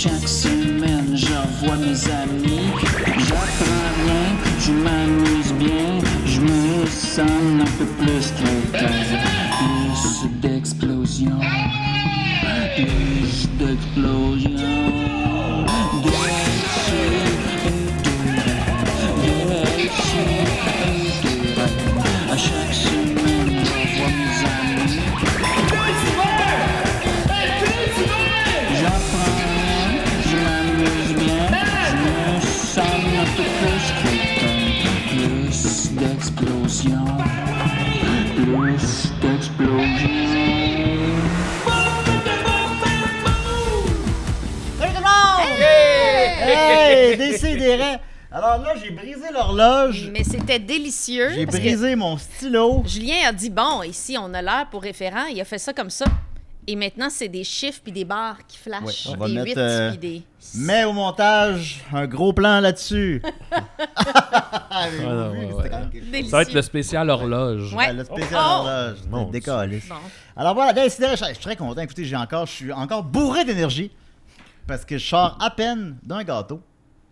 chaque semaine, j'envoie mes amis. Alors là, j'ai brisé l'horloge. Mais c'était délicieux. J'ai parce brisé mon stylo. Julien a dit bon, ici on a l'heure pour référent. Il a fait ça comme ça. Et maintenant, c'est des chiffres puis des barres qui flashent. Ouais, on va des mettre, 8 euh, puis des. Mais au montage, un gros plan là-dessus. Vu? ouais, ouais. Ça va être le spécial horloge. Ouais. Ouais, le spécial Oh! horloge. Bon. Alors voilà, je je suis très content. Écoutez, j'ai encore, je suis encore bourré d'énergie. Parce que je sors à peine d'un gâteau.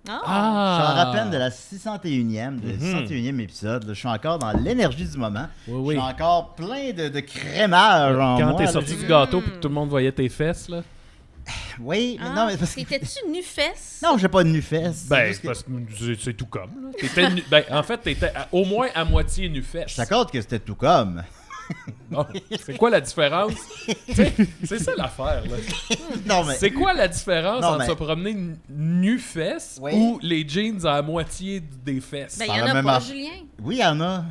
Ah. Je sors Ah! à peine de la 601e, de Mhm. 601e épisode. là. Je suis encore dans l'énergie du moment. Oui, Je suis encore plein de, de crémage en Quand moi. t'es là. sorti du gâteau puis que tout le monde voyait tes fesses, là. Oui, mais Ah, non, mais parce que... T'étais-tu nu-fesse? Non, j'ai pas de nu-fesse. Ben, C'est que- parce que c'est- c'est tout comme, là. T'étais nu- ben, en fait, t'étais à- au moins à moitié nu fesses. Je t'accorde que c'était tout comme. C'est quoi la différence? C'est ça l'affaire, là. non, mais... C'est quoi la différence Non, entre mais- se promener nu fesses Oui. ou les jeans à moitié des fesses? Ben, il y en a même pas, Julien. Oui, il y en a.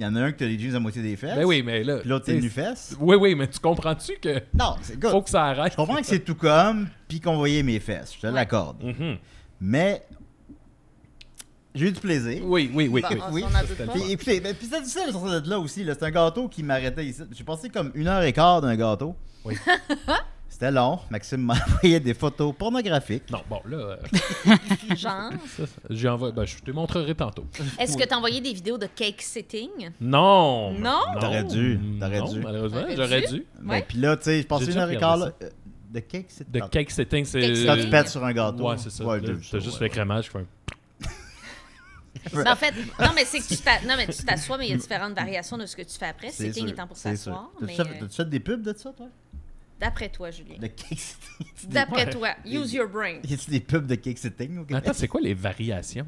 Il y en a un qui a les jeans à moitié des fesses. Ben oui, mais là. Puis l'autre, tu c'est sais, nu-fesses. Oui, oui, mais tu comprends-tu que Non, c'est good. faut que ça arrête? Je comprends que c'est tout comme, puis qu'on voyait mes fesses. Je te l'accorde. Mhm. Mais... J'ai eu du plaisir. Oui, oui, oui. Bon, oui. on oui. pas. Puis écoutez, ben, puis c'est difficile de sortir de là aussi. là. C'est un gâteau qui m'arrêtait ici. J'ai passé comme une heure et quart d'un gâteau. Oui. C'était long. Maxime m'a envoyé des photos pornographiques. Non, bon, là, euh, Genre? ça, ça, j'y envoie- ben, je te montrerai tantôt. Est-ce que t'as envoyé des vidéos de cake sitting? Non! Non? T'aurais dû, t'aurais dû. malheureusement, j'aurais dû? Ben, Ouais. puis là, tu sais, je passais J'ai une heure et quart. là. Euh, De cake, c'est De cake setting, c'est. Cake Quand tu pètes sur un gâteau. Ouais, c'est ça. Ouais, T'as ça, juste qui fait un. Mais en fait, non, mais c'est que tu t'a- non, mais tu t'assois, mais il y a différentes variations de ce que tu fais après. C'est Sitting sûr, étant pour s'asseoir. sûr. Mais T'as-tu fait- euh, fait des pubs de ça, toi? d'après toi, Julien. De? D'après toi, use your brain. Y a-tu des pubs de cake sitting au Québec? Attends, c'est quoi les variations?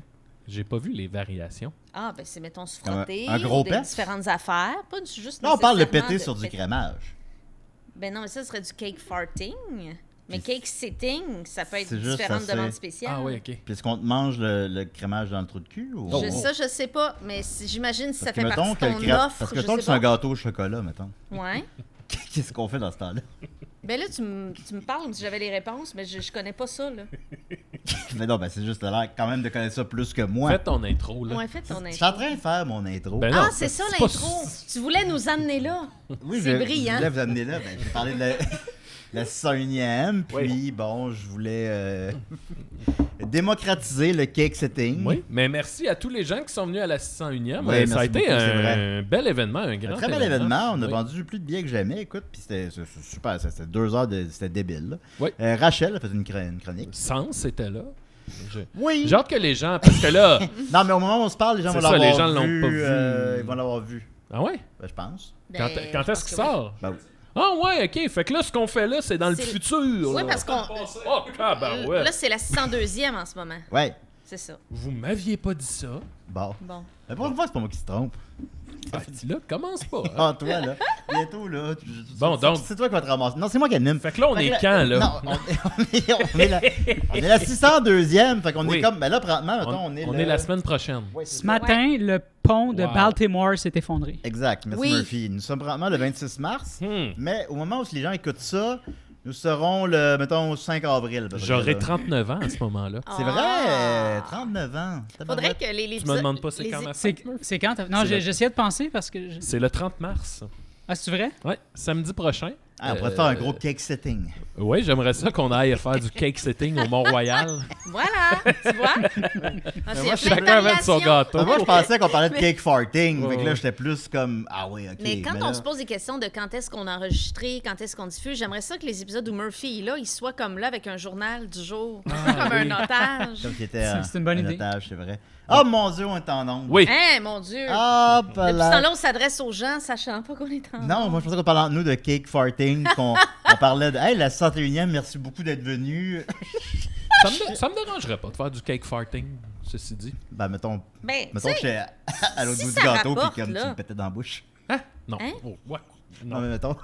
J'ai pas vu les variations. Ah, ben c'est, mettons, se frotter. un gros des différentes affaires. Pas juste Là, on parle de péter sur du crémage. Ben non, mais ça serait du cake farting. Mais cake sitting, ça peut être différentes assez- demandes spéciales. Ah oui, ok. Puis est-ce qu'on te mange le, le crémage dans le trou de cul? Ou... Je, ça, je sais pas, mais si- j'imagine si ça Parce fait mettons partie que de le ton offre. Parce que je mettons que sais c'est un gâteau au chocolat, mettons. Ouais. Qu'est-ce qu'on fait dans ce temps-là? Ben là, tu me tu me parles comme si j'avais les réponses, mais je, je connais pas ça, là. Mais non, ben c'est juste l'air quand même de connaître ça plus que moi. Fais ton intro, là. Ouais, fais ton Je suis en intro. train de faire mon intro. Ben non, Ah, c'est ça pas- l'intro. Tu voulais nous amener là. oui, c'est brillant. Je voulais vous amener là. Ben, j'ai parlé de la, la 601e, puis bon, je voulais euh, démocratiser le cake setting. Oui, mais merci à tous les gens qui sont venus à la 601e. Oui, Euh, ça a été beaucoup, un, bel événement, un grand Un très bel événement. On a Oui. vendu plus de billets que jamais. Écoute, puis c'était super. C'était deux heures de. C'était débile. Euh, Rachel a fait une, chr- une chronique. Sens était là. Je- Oui. J'ai hâte que les gens, parce que là, Non, mais au moment où on se parle, les gens vont l'avoir les gens l'ont vu. pas vu. euh, ils vont l'avoir vu. ah ouais, Ben, je pense. quand, Ben, quand est-ce qu'il sort? Ben oui. Ah ouais, ok. Fait que là, ce qu'on fait là, c'est dans le futur. Oui, là. parce qu'on. Oh, tabarouette. Là, c'est la 602e en ce moment. Ouais. C'est ça. Vous m'aviez pas dit ça. Bon. Bon. Mais pour une fois, c'est pas moi qui se trompe. Ah, là, commence pas. hein. Ah, toi, là. Bientôt, là. tu- tu- Bon, donc- C'est toi qui vas te ramasser. Non, c'est moi qui anime. Fait que là, on Fait est quand, là? Non, on est, on est, on est la, on est la 602e. Fait qu'on Oui. est comme. Ben là, présentement, mettons, on, on, est on le- est la semaine prochaine. Ouais, c'est Ce ça. matin, le pont de Wow. Baltimore s'est effondré. Exact. Merci, Oui. Murphy. Nous sommes probablement le 26 mars. Hmm. Mais au moment où les gens écoutent ça, nous serons le, mettons, 5 avril. là. 39 ans à ce moment-là. C'est vrai, Ah. 39 ans. Faudrait que les, les Tu me demandes pas c'est les- quand ma C'est fête, Murphy? c'est quand? Non, le- j'essayais de penser parce que. je- C'est le 30 mars. Ah, c'est vrai? Ouais, samedi prochain. Ah, on pourrait Euh, faire un gros cake setting. Oui, j'aimerais ça qu'on aille faire du cake setting au Mont-Royal. Voilà, tu vois? Ah, moi, Chacun avec son gâteau. Ah, moi, je pensais qu'on parlait de Mais- cake farting. Ouais, fait que là, j'étais plus comme. Ah oui, ok. Mais quand mais on se pose des questions de quand est-ce qu'on a enregistré, quand est-ce qu'on diffuse, j'aimerais ça que les épisodes où Murphy est là, il soit comme là avec un journal du jour, Ah, comme oui. un otage. Comme qui était C'est- euh, c'est une bonne un idée. otage, c'est vrai. Oh mon dieu, on est en nombre. Oui. Hein, mon Dieu! Ah, Depuis ce là. temps-là, on s'adresse aux gens, sachant pas qu'on est en Non, moi je pensais qu'on parlait entre nous de cake farting, qu'on on parlait de Hey, la 61e, merci beaucoup d'être venu. Ça me, ça me dérangerait pas de faire du cake farting, ceci dit. Ben, mettons, Ben, mettons que j'étais à l'autre si bout du gâteau, puis comme là. tu me pétais dans la bouche. Hein? Non. Hein? Oh, ouais. Non, Non, mais mettons,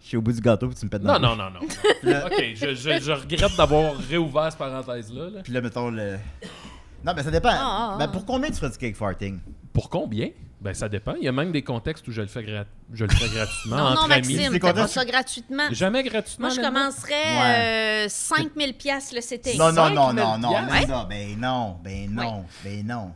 je suis au bout du gâteau, puis tu me pètes dans non, la non, bouche. non. non. ok, je, je, je regrette d'avoir réouvert cette parenthèse-là. là. Puis là, mettons le. Non, mais ça dépend. Ah, ah, Ben, ah. pour combien tu ferais du cake farting? Pour combien? Ben, ça dépend. Il y a même des contextes où je le fais, gra- je le fais gratuitement, non, non, entre amis. Maxime, pas content- ça gratuitement. Jamais gratuitement. Moi, je commencerais euh, 5000 pièces le setting. Non, non, non, 5 000 non, non? Linda, ben non, ben non, ben non.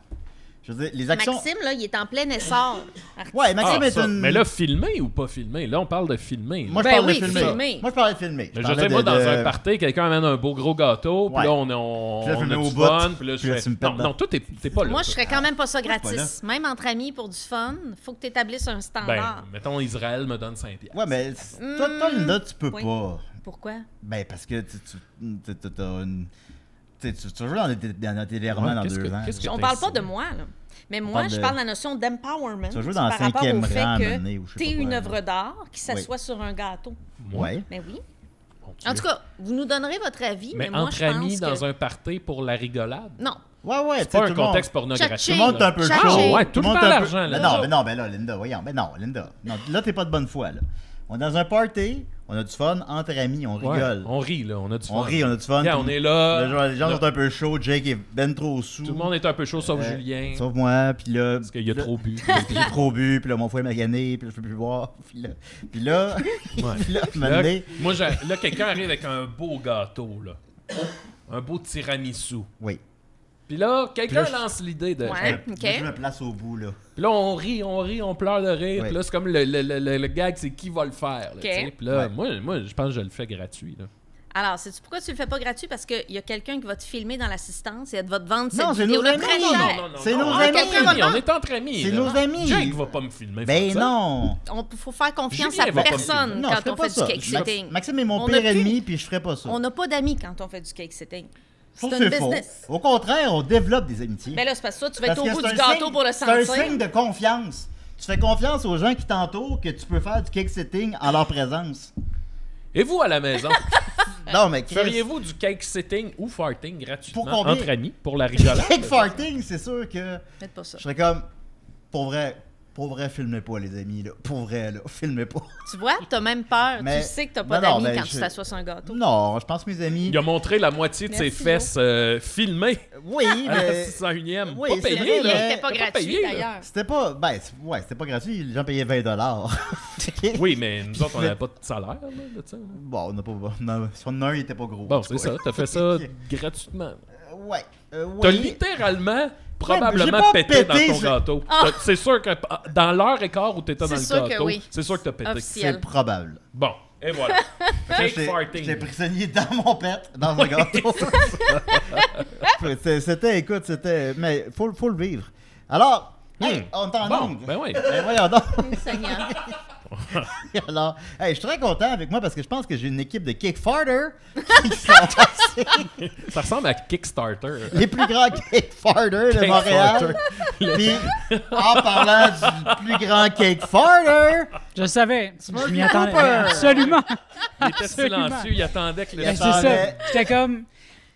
Je veux dire, les actions. Maxime, là, il est en plein essor. Ouais, Ah, Maxime est ça. une. Mais là, filmé ou pas filmé? Là, on parle de filmé. là. moi, je Ben parle oui, de filmer. filmer. Moi, je parlais de filmer. Mais je veux dire, moi, de- dans de- un party, quelqu'un amène un beau gros gâteau, puis Ouais. là, on, est- on, là, on a au du bout, fun, puis là, je puis là, fais... tu me pètes Non, dans- non, toi, t'es pas là. Moi, je serais quand même pas ça pas là. gratis. Même entre amis pour du fun, faut que tu établisses un Ben, standard. mettons, Israël me donne 5 piastres. Ouais, mais toi, toi, Linda, tu peux pas. Pourquoi? Ben, parce que tu. une- tu tu tu vas jouer dans des, dans des téléromans Ouais, dans deux que- ans. que On parle pas de moi, là. Mais moi, je parle de la notion d'empowerment. Tu dans par le rapport au fait rang que t'es pas une œuvre d'art qui s'assoit sur un gâteau. Ouais. Mais oui. Mon Dieu. En tout cas, vous nous donnerez votre avis, mais, Mais moi, entre je pense amis, que... dans un party pour la rigolade, Non. Ouais, ouais, c'est tu pas un contexte pornographique. Tout le monde est un peu chaud. Ouais, tout le monde l'argent, là. Mais non, mais non, mais là, Linda, voyons. Mais non, Linda. Non, là, t'es pas de bonne foi, là. On est dans un party, on a du fun entre amis, on Ouais, rigole. on rit, là, on a du fun. On rit, on a du fun. Yeah, on est là. Les gens, les gens Là, sont un peu chauds, Jake est ben trop sous. Tout le monde est un peu chaud, sauf Euh, Julien. Sauf moi, puis là. Parce qu'il a là- trop bu. J'ai trop bu, puis là, mon foie est magané, puis là, je peux plus boire. Puis là, puis là, Ouais. puis là, Là, moi, là, quelqu'un arrive avec un beau gâteau, là. Un beau tiramisu. Oui. Puis là, quelqu'un Puis là, je- lance l'idée de. Ouais. Ok. je me place au bout, là. Puis là, on rit, on rit, on pleure de rire. Ouais. Puis là, c'est comme le, le, le, le- le gag, c'est qui va le faire. là, Ok. tu sais. Puis là, Ouais. moi, moi, je pense que je le fais gratuit. Là. Alors, sais-tu pourquoi tu le fais pas gratuit? Parce qu'il y a quelqu'un qui va te filmer dans l'assistance et elle va te vendre Non, cette c'est vidéo-là nos très amis. cher. Non, non, C'est nos on amis. est entre amis. Non. On est entre amis. C'est là. nos amis. Jake va pas me filmer. Ben faire ça. non. Il faut faire confiance Julien à va pas me personne. Non, je quand ferais on pas fait ça. du cake Max- setting. Maxime est mon On pire plus- ennemi, puis je ferais pas ça. On n'a pas d'amis quand on fait du cake setting. Je trouve C'est que un c'est faux. business. Au contraire, on développe des amitiés. Mais là, c'est parce que toi, tu vas être au bout du gâteau signe- pour le C'est un sentir. signe de confiance. Tu fais confiance aux gens qui t'entourent que tu peux faire du cake setting en leur présence. Et vous, à la maison, Non, mais Chris, feriez-vous du cake sitting ou farting gratuitement Pour combien? entre amis pour la rigolade? cake farting, c'est sûr que Faites pas ça. je serais comme, pour vrai, pour vrai, filmez pas, les amis, là. Pour vrai, là, filmez pas. Tu vois, t'as même peur. Mais- Tu sais que t'as pas d'amis mais quand je- tu t'assois sur un gâteau. Non, je pense que mes amis. Il a montré la moitié de ses fesses euh, filmées Oui, à la mais. 601e. Oui, pas c'est payé, vrai, là. mais- C'était pas gratuit, d'ailleurs. C'était pas. Ben, c'est- ouais, c'était pas gratuit. Les gens payaient 20 dollars. Oui, mais nous autres, on n'avait pas de salaire là, de ça. là. Bon, on n'a pas. Non, son un, il était pas gros. Bon, c'est ça. T'as fait ça gratuitement. Euh, ouais. Euh, T'as littéralement, probablement pas pété, pété dans ton gâteau. Ah. T'as- C'est sûr que ah, dans l'heure et quart où t'étais dans C'est le sûr que gâteau, oui. c'est sûr que t'as pété. Officiel. C'est probable. Bon, et voilà. Là, Cake j'étais- farting. J'étais prisonnier dans mon pet, dans un gâteau. C'était- c'était, écoute, c'était. Mais faut, faut le vivre. Alors, hey, Hmm. on est en Bon, ben oui. Ben voyons donc. Seigneur. Alors, hey, je suis très content avec moi parce que je pense que j'ai une équipe de kick farter qui sont passés. Ça ressemble à Kickstarter. les plus grands farters de Montréal. Puis, en parlant du plus grand cake farter, Je le savais. Je m'y attendais. Absolument. Il était Absolument. silencieux, il attendait que le... Ben, c'est attendait. ça. J'étais comme.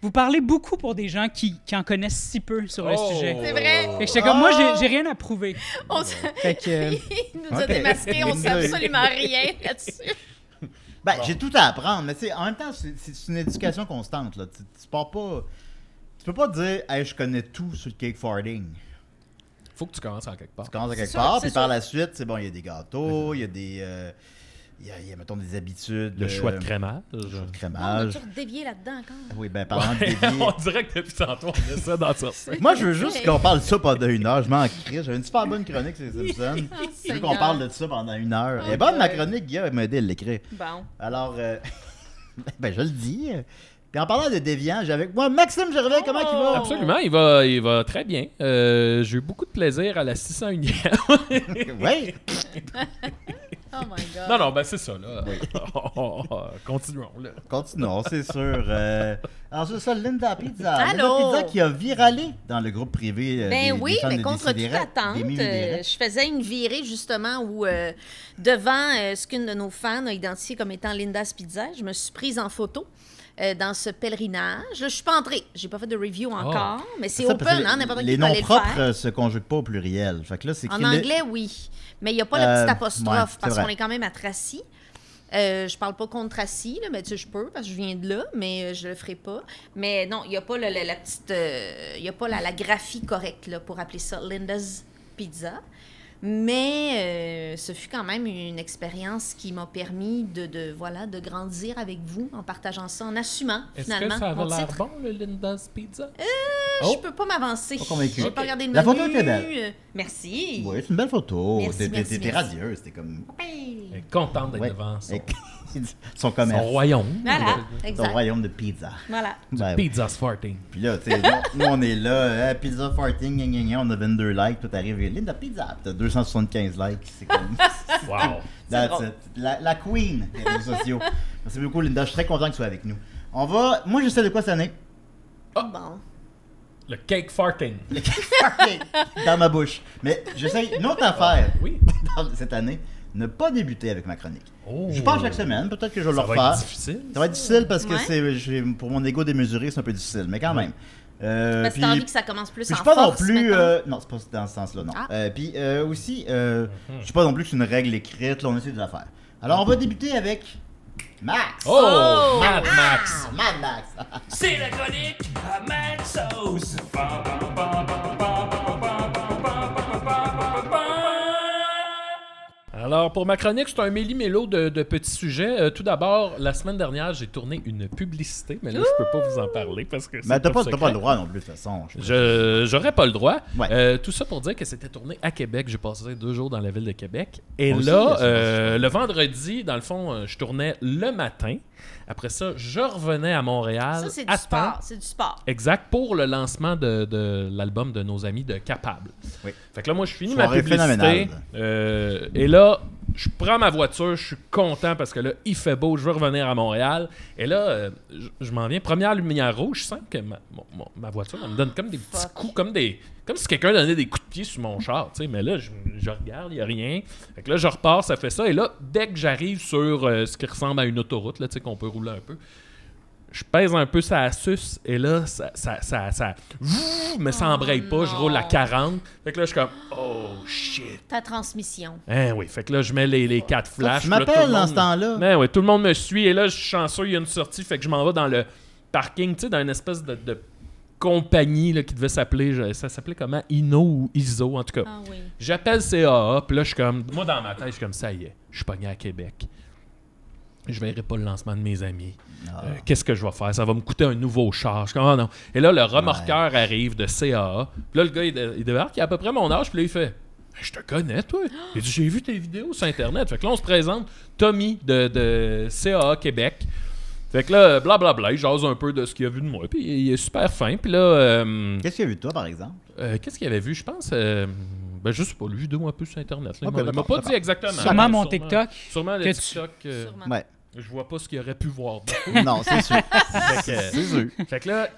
Vous parlez beaucoup pour des gens qui, qui en connaissent si peu sur le Oh. sujet. C'est vrai. Fait que j'étais comme, moi, Oh. j'ai- j'ai rien à prouver. On s- Fait que. euh, Il nous a Ok. démasqué, on sait absolument rien là-dessus. ben, j'ai tout à apprendre. Mais tu sais, en même temps, c'est c'est une éducation constante. Là. Tu, tu pars pas. Tu peux pas dire, hey, je connais tout sur le cake farting. Faut que tu commences en quelque part. Tu commences à quelque part, puis par sûr. la suite, c'est bon, il y a des gâteaux, il y a des. euh, il y a, il y a, mettons, des habitudes. Le euh, choix de crémage. le choix de Oh, on crémage. a toujours dévié là-dedans encore. Oui, ben, parlant de dévier. on dirait que depuis tantôt, on a ça dans ça. Moi, je veux juste qu'on parle de ça pendant une heure. Je m'en crie. J'avais une super bonne chronique sur les Simpsons. Je veux qu'on parle de ça pendant une heure. Elle est Oh bonne, ma chronique. Guillaume m'a aidé à l'écrire. Bon. Alors, euh, ben, je le dis. Puis en parlant de déviant, j'ai avec moi Maxime Gervais. Comment il va? Absolument, il va, il va très bien. Euh, J'ai eu beaucoup de plaisir à la 601e. Oui. Oh my God. non, non, ben c'est ça, là. Continuons, là. Continuons, c'est sûr. Euh, alors, c'est ça, Linda Pizza. Allô? Linda Pizza qui a viralé dans le groupe privé. euh, Ben des- oui, des mais contre toute attente, euh, je faisais une virée justement où, euh, devant euh, ce qu'une de nos fans a identifié comme étant Linda's Pizza, je me suis prise en photo euh, dans ce pèlerinage. Je suis pas entrée, j'ai pas fait de review encore, mais c'est open, hein, les- n'importe Les qui peut noms le propres faire. euh, se conjuguent pas au pluriel. Fait que là, c'est En anglais, oui, mais il n'y a pas la Euh, petite apostrophe ouais, parce qu'on est quand même à Tracy. Euh, je parle pas contre Tracy, là, mais tu sais, je peux parce que je viens de là, mais je le ferai pas. Mais non, il n'y a pas le- le- la petite. Il y a pas la, la graphie correcte là, pour appeler ça Linda's Pizza. Mais euh, ce fut quand même une expérience qui m'a permis de, de, voilà, de grandir avec vous en partageant ça, en assumant Est-ce finalement que ça avait l'air bon, le Linda's Pizza? Je peux pas m'avancer. J'ai pas regardé le La menu. photo était belle. Euh, Merci. Oui, c'est une belle photo. Merci, T'es- radieuse. C'était comme. Elle est contente d'être Ouais. devant son, Son son commerce. royaume. Voilà, Son exact. royaume de pizza. Voilà. Ben, Pizza's farting. Puis là, tu sais, nous, on est là, hein, pizza farting, gna, gna, gna, on a 22 likes, tout arrive, Linda Pizza, puis t'as 275 likes, c'est comme... Wow. That's it. La, la queen des réseaux sociaux. Merci beaucoup, Linda, je suis très content que tu sois avec nous. On va... Moi, je sais de quoi cette année. Bon. Le cake farting. Le farting dans ma bouche. Mais j'essaie une autre affaire Oui. dans cette année, ne pas débuter avec ma chronique. Oh. Je pense chaque semaine, peut-être que je vais le Ça va refaire. être difficile. Ça va être difficile parce que Ouais. c'est pour mon ego démesuré, c'est un peu difficile, mais quand même. Euh, Parce que t'as envie que ça commence plus en je suis pas non plus. euh, non, c'est pas dans ce sens-là, non. Ah. Euh, puis euh, aussi, euh, je suis pas non plus que c'est une règle écrite, là, on essaie de la faire. Alors, on va débuter avec Max. Oh! Oh! Mad Max! Ah, Mad Max. C'est la chronique à Mad Sauce. Alors, pour ma chronique, c'est un méli-mélo de, de petits sujets. Euh, tout d'abord, la semaine dernière, j'ai tourné une publicité, mais là, je peux pas vous en parler parce que c'est Mais t'as pas, pas le droit non plus, de toute façon. j'aurais pas le droit. Ouais. Euh, tout ça pour dire que c'était tourné à Québec. J'ai passé deux jours dans la ville de Québec. Et Moi là, euh, le vendredi, dans le fond, je tournais le matin. Après ça, je revenais à Montréal. Ça, c'est du à sport. temps. C'est du sport. Exact, pour le lancement de, de l'album de nos amis de Capable. Oui. Fait que là, moi, je finis ma publicité. euh, et là, je prends ma voiture, je suis content parce que là, il fait beau, je veux revenir à Montréal. Et là, euh, je, je m'en viens, première lumière rouge, je sens que ma, voiture elle me donne comme des petits Fuck. coups, comme des comme si quelqu'un donnait des coups de pied sur mon char, tu sais. Mais là, je, je regarde, il n'y a rien. Fait que là, je repars, ça fait ça. Et là, dès que j'arrive sur euh, ce qui ressemble à une autoroute, là, tu sais, qu'on peut rouler un peu, je pèse un peu ça suce et là, ça, ça, ça, ça- mais ça embraye pas, je roule à non. 40. Fait que là, je suis comme, oh shit. Ta transmission. Hein, oui, fait que là, je mets les, les quatre flashs. Tu puis là, tout m'appelles le dans ce temps-là. Ben oui, tout le monde me suit et là, je suis chanceux, il y a une sortie, fait que je m'en vais dans le parking, tu sais, dans une espèce de, de compagnie là, qui devait s'appeler, ça s'appelait comment? Ino ou Iso, en tout cas. Ah oui. J'appelle CAA, puis là, je suis comme. Moi, dans ma tête, je suis comme ça y est, je suis pogné à Québec. Je verrai pas le lancement de mes amis. Ah. Euh, Qu'est-ce que je vais faire? Ça va me coûter un nouveau char. Je suis comme, ah non. Et là, le remorqueur arrive de CAA. Puis là, le gars, il, il débarque, il a à peu près mon âge, puis là, il fait. Je te connais, toi. Il dit J'ai vu tes vidéos sur Internet. Fait que là, on se présente. Tommy de, de CAA Québec. Fait que là, blablabla, il jase un peu de ce qu'il a vu de moi. Puis il est super fin. Puis là, euh, Qu'est-ce qu'il a vu de toi, par exemple? euh, qu'est-ce qu'il avait vu? Je pense. euh, ben, je sais pas, lui, vidéo un peu sur Internet. là. Il Ok, m'a- il m'a d'accord, pas dit exactement. Sûrement mon TikTok. Sûrement le que TikTok. euh, Sûrement. Ouais. je vois pas ce qu'il aurait pu voir. Non, c'est sûr. fait, que, c'est sûr. fait que là,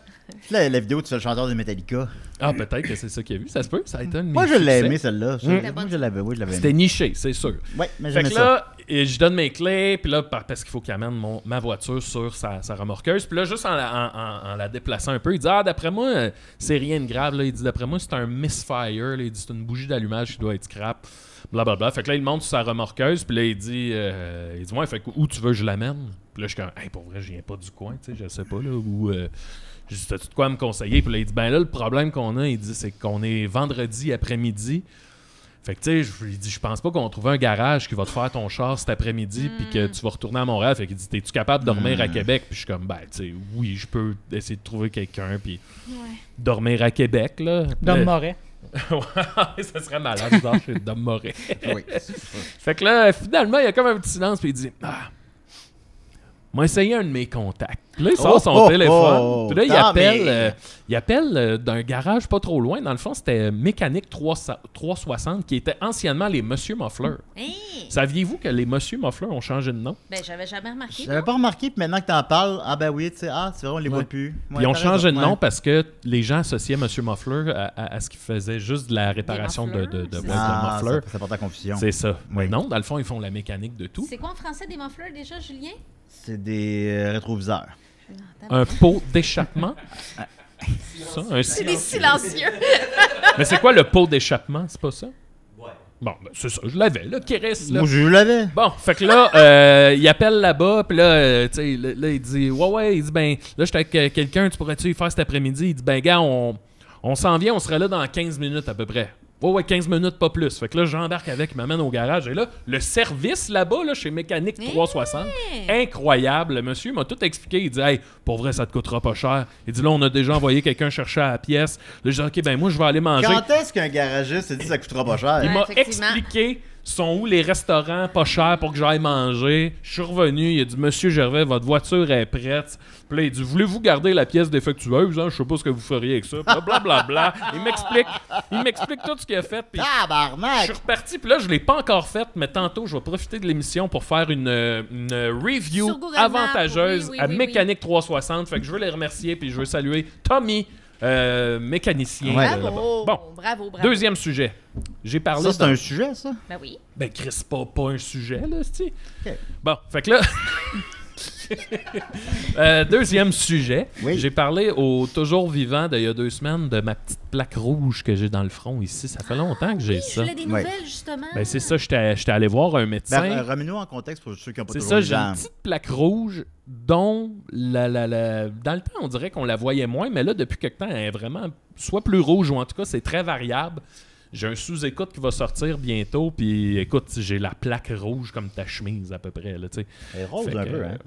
La, la vidéo de ce chanteur de Metallica. ah, peut-être que c'est ça qu'il a vu. Ça se peut. Ça a été un de Moi, je l'ai aimé, celle-là. Je- C'était Moi, bon. je l'avais, oui, je l'avais C'était aimé. niché, c'est sûr. Ouais, mais Fait j'aimais que ça. là, et je donne mes clés, puis là, par- parce qu'il faut qu'il amène mon- ma voiture sur sa, sa remorqueuse. Puis là, juste en la, en- en- en la déplaçant un peu, il dit Ah, d'après moi, euh, c'est rien de grave. Là. Il dit D'après moi, c'est un misfire. Là. Il dit C'est une bougie d'allumage qui doit être scrap. Blablabla. Fait que là, il monte sur sa remorqueuse, puis là, il dit euh, Il dit Ouais, fait que où tu veux que je l'amène? Puis là, je suis comme Hey, pour vrai, je viens pas du coin, tu sais, je sais pas, là. Ou. euh, je dis, t'as-tu de quoi me conseiller? Puis là, il dit, ben là, le problème qu'on a, il dit, c'est qu'on est vendredi après-midi. Fait que, tu sais, je lui dis, je pense pas qu'on trouve un garage qui va te faire ton char cet après-midi, puis que tu vas retourner à Montréal. Fait qu'il dit, t'es-tu capable de dormir à Québec? Puis je suis comme, ben, tu sais, oui, je peux essayer de trouver quelqu'un, puis dormir à Québec, là. Dom Moret. ouais, ça serait malade, genre, chez Dom Moret. Oui. Fait que là, finalement, il y a comme un petit silence, puis il dit Ah, m'a essayé un de mes contacts. Puis là, il sort Oh, son oh, téléphone. oh, puis là, il appelle, mais- euh, il appelle euh, d'un garage pas trop loin. Dans le fond, c'était Mécanique 300 360, qui était anciennement les Monsieur Muffler. Hey! Saviez-vous que les Monsieur Muffler ont changé de nom? Ben, j'avais jamais remarqué. J'avais pas remarqué, puis maintenant que t'en parles, ah ben oui, tu sais, ah, c'est vrai, on les voit Ouais. plus. Puis Ils ont changé de nom parce que les gens associaient Monsieur Muffler à, à- à ce qu'il faisait juste de la réparation de, de, de, Ah, de mufflers. ça, ça porte à confusion. C'est ça. Mais non, dans le fond, ils font la mécanique de tout. C'est quoi en français des mufflers déjà, Julien? C'est des euh, rétroviseurs. Un pot d'échappement? Ça, un C'est des silencieux. Mais c'est quoi le pot d'échappement? C'est pas ça? Bon, ben, c'est ça, je l'avais, là, Kéris, là. Moi, je l'avais. Bon, fait que là, euh, il appelle là-bas, puis là, euh, tu sais, là, là, il dit, ouais, ouais, il dit, ben, là, j'étais avec euh, quelqu'un, tu pourrais-tu y faire cet après-midi? Il dit, ben, gars, on, on s'en vient, on serait là dans 15 minutes à peu près. Ouais, ouais, 15 minutes, pas plus. Fait que là, j'embarque avec, il m'amène au garage. Et là, le service là-bas, là, chez Mécanique 360, incroyable. Le monsieur m'a tout expliqué. Il dit, hey, pour vrai, ça te coûtera pas cher. Il dit, là, on a déjà envoyé quelqu'un chercher à la pièce. Là, je dis, ok, ben, moi, je vais aller manger. Quand est-ce qu'un garagiste se dit que ça coûtera pas cher? Il Ouais, m'a expliqué sont où les restaurants pas chers pour que j'aille manger? Je suis revenu, il a dit Monsieur Gervais, votre voiture est prête. Puis là, il dit Voulez-vous garder la pièce défectueuse hein? Je sais pas ce que vous feriez avec ça. Bla bla bla. Il m'explique, il m'explique tout ce qu'il a fait. Puis je Tabarnak! suis reparti, puis là, je l'ai pas encore fait, mais tantôt, je vais profiter de l'émission pour faire une, une review avantageuse oui, oui, à oui, Mécanique 360. Fait que je veux les remercier, puis je veux saluer Tommy, euh, mécanicien. Ouais. Bravo! Bon, Bravo, bravo. deuxième sujet. J'ai parlé Ça, c'est dans- un sujet, ça? Ben oui. ben, Chris, c'est pas, pas un sujet, là, c'est. Bon, fait que là. Euh, deuxième sujet. Oui. J'ai parlé au toujours vivant d'il y a deux semaines de ma petite plaque rouge que j'ai dans le front ici. Ça fait longtemps que j'ai Oui, je ça. voulais des nouvelles, justement. Ben, c'est ça, j'étais j'étais allé voir un médecin. Ben, remets-nous en contexte pour ceux qui n'ont pas c'est ça, j'ai une petite plaque rouge dont la, la- la- dans le temps, on dirait qu'on la voyait moins, mais là, depuis quelque temps, elle est vraiment soit plus rouge ou en tout cas, c'est très variable. J'ai un sous-écoute qui va sortir bientôt, puis écoute, j'ai la plaque rouge comme ta chemise à peu près, là. Elle est rose Fait un que, peu, hein?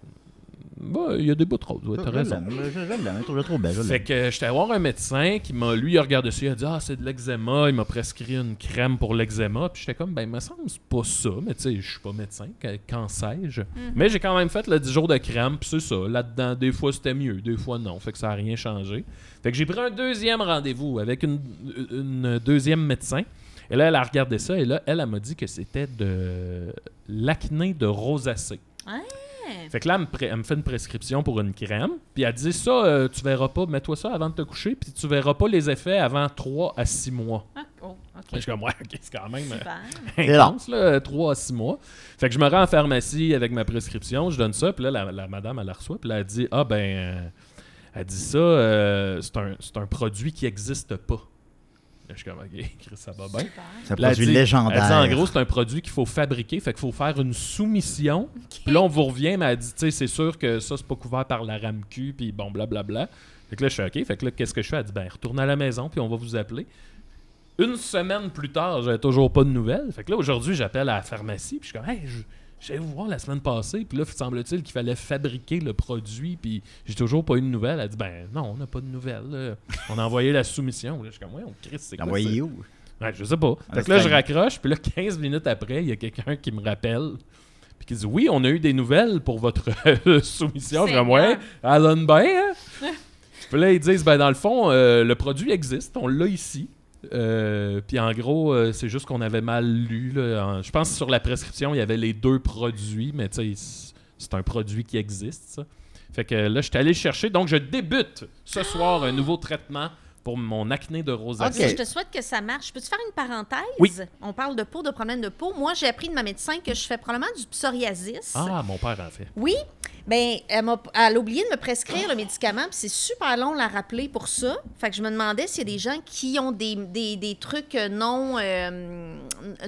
Bah, il y a des bouts de rose, ouais, t'as Je raison. je- je l'aime, je trouve la trop belle. je Fait que euh, j'étais voir un médecin qui m'a, lui, il a regardé ça, il a dit Ah, c'est de l'eczéma, il m'a prescrit une crème pour l'eczéma. Puis j'étais comme, ben, il me semble que c'est pas ça, mais tu sais, je suis pas médecin, que- qu'en sais-je. Mais j'ai quand même fait le 10 jours de crème, puis c'est ça. Là-dedans, des fois c'était mieux, des fois non. Fait que ça a rien changé. Fait que j'ai pris un deuxième rendez-vous avec une, une deuxième médecin. Et là, elle a regardé ça, et là, elle, elle m'a dit que c'était de l'acné de rosacée. Fait que là, elle me, pré- elle me fait une prescription pour une crème. Puis elle dit ça, euh, tu verras pas, mets-toi ça avant de te coucher, puis tu verras pas les effets avant 3 à 6 mois. Ah, oh, Je OK. suis comme, ouais, ok, c'est quand même euh, Super. intense, là, 3 à 6 mois. Fait que je me rends en pharmacie avec ma prescription, je donne ça, puis là, la, la madame, elle la reçoit, puis là, elle dit, ah ben, euh, elle dit ça, euh, c'est un, c'est un produit qui existe pas. Je suis comme, ok, Chris, ça va bien. C'est un là, produit dit- légendaire. Elle dit en gros, c'est un produit qu'il faut fabriquer, fait qu'il faut faire une soumission. Puis là, on vous revient, mais elle dit, tu sais, c'est sûr que ça, c'est pas couvert par la RAMQ, puis bon, blablabla. Fait que là, je suis OK. Fait que là, qu'est-ce que je fais? Elle dit, ben, retourne à la maison, puis on va vous appeler. Une semaine plus tard, j'avais toujours pas de nouvelles. Fait que là, aujourd'hui, j'appelle à la pharmacie, puis je suis comme, hey, je. J'allais vous voir la semaine passée, puis là, semble-t-il qu'il fallait fabriquer le produit, puis j'ai toujours pas eu de nouvelles. Elle dit, ben non, on n'a pas de nouvelles. là. On a envoyé la soumission. Là, je suis comme, ouais, on crie, c'est quoi ça? Envoyé où? Ouais, je sais pas. Fait que là, je raccroche, puis là, 15 minutes après, il y a quelqu'un qui me rappelle, puis qui dit Oui, on a eu des nouvelles pour votre soumission. Je dis. Ouais, elle donne bien. hein? puis là, ils disent Ben, dans le fond, euh, le produit existe, on l'a ici. Euh, puis en gros, euh, c'est juste qu'on avait mal lu. là. Je pense que sur la prescription, il y avait les deux produits, mais c'est- un produit qui existe, ça. Fait que là, je suis allé le chercher. Donc, je débute ce soir un nouveau traitement pour mon acné de rosacée. Ok. Je te souhaite que ça marche. Peux-tu faire une parenthèse? Oui. On parle de peau, de problème de peau. Moi, j'ai appris de ma médecin que je fais probablement du psoriasis. Ah, mon père en fait. Oui. Ben, elle a oublié de me prescrire le médicament, puis c'est super long de la rappeler pour ça. Fait que je me demandais s'il y a des gens qui ont des, des, des trucs non, euh,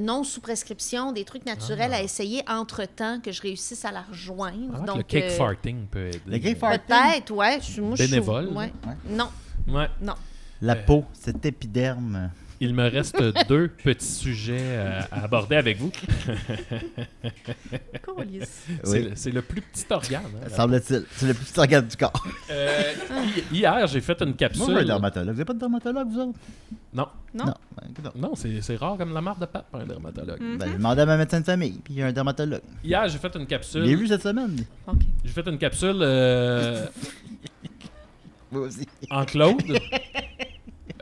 non sous prescription, des trucs naturels à essayer entre-temps que je réussisse à la rejoindre. Ah, Donc, le cake euh, farting peut aider. Le cake farting? Peut-être, ouais. Je- moi, je suis- Bénévole, ouais. Ouais. Non, Ouais. non. La Euh. peau, cet épiderme. Il me reste deux petits sujets euh, à aborder avec vous. C'est Oui. le- plus petit organe. hein. Semble-t-il. C'est le plus petit organe du corps. Euh, hi- hier, j'ai fait une Moi, j'ai un capsule. dermatologue. Vous n'avez pas de dermatologue, vous autres? Non, Non. Ben, non, c'est c'est rare comme la marque de pape, un dermatologue. ben, j'ai demandé à ma médecin de famille, puis il y a un dermatologue. Hier, j'ai fait une capsule. vu cette semaine. J'ai fait une capsule euh, Moi aussi. en Claude.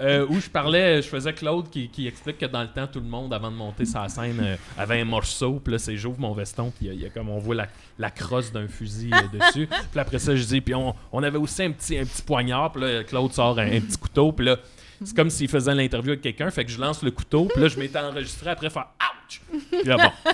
euh, où je parlais, je faisais Claude qui, explique que dans le temps, tout le monde, avant de monter sa scène, euh, avait un morceau. Puis là, c'est j'ouvre mon veston, puis il y a- il y, a comme on voit la, la crosse d'un fusil euh, dessus. Puis après ça, je dis, puis on, on avait aussi un petit, un petit poignard. Puis là, Claude sort un, un petit couteau. Puis là, c'est comme s'il faisait l'interview avec quelqu'un. Fait que je lance le couteau. Puis là, je m'étais enregistré après faire Ouch! Puis là, bon.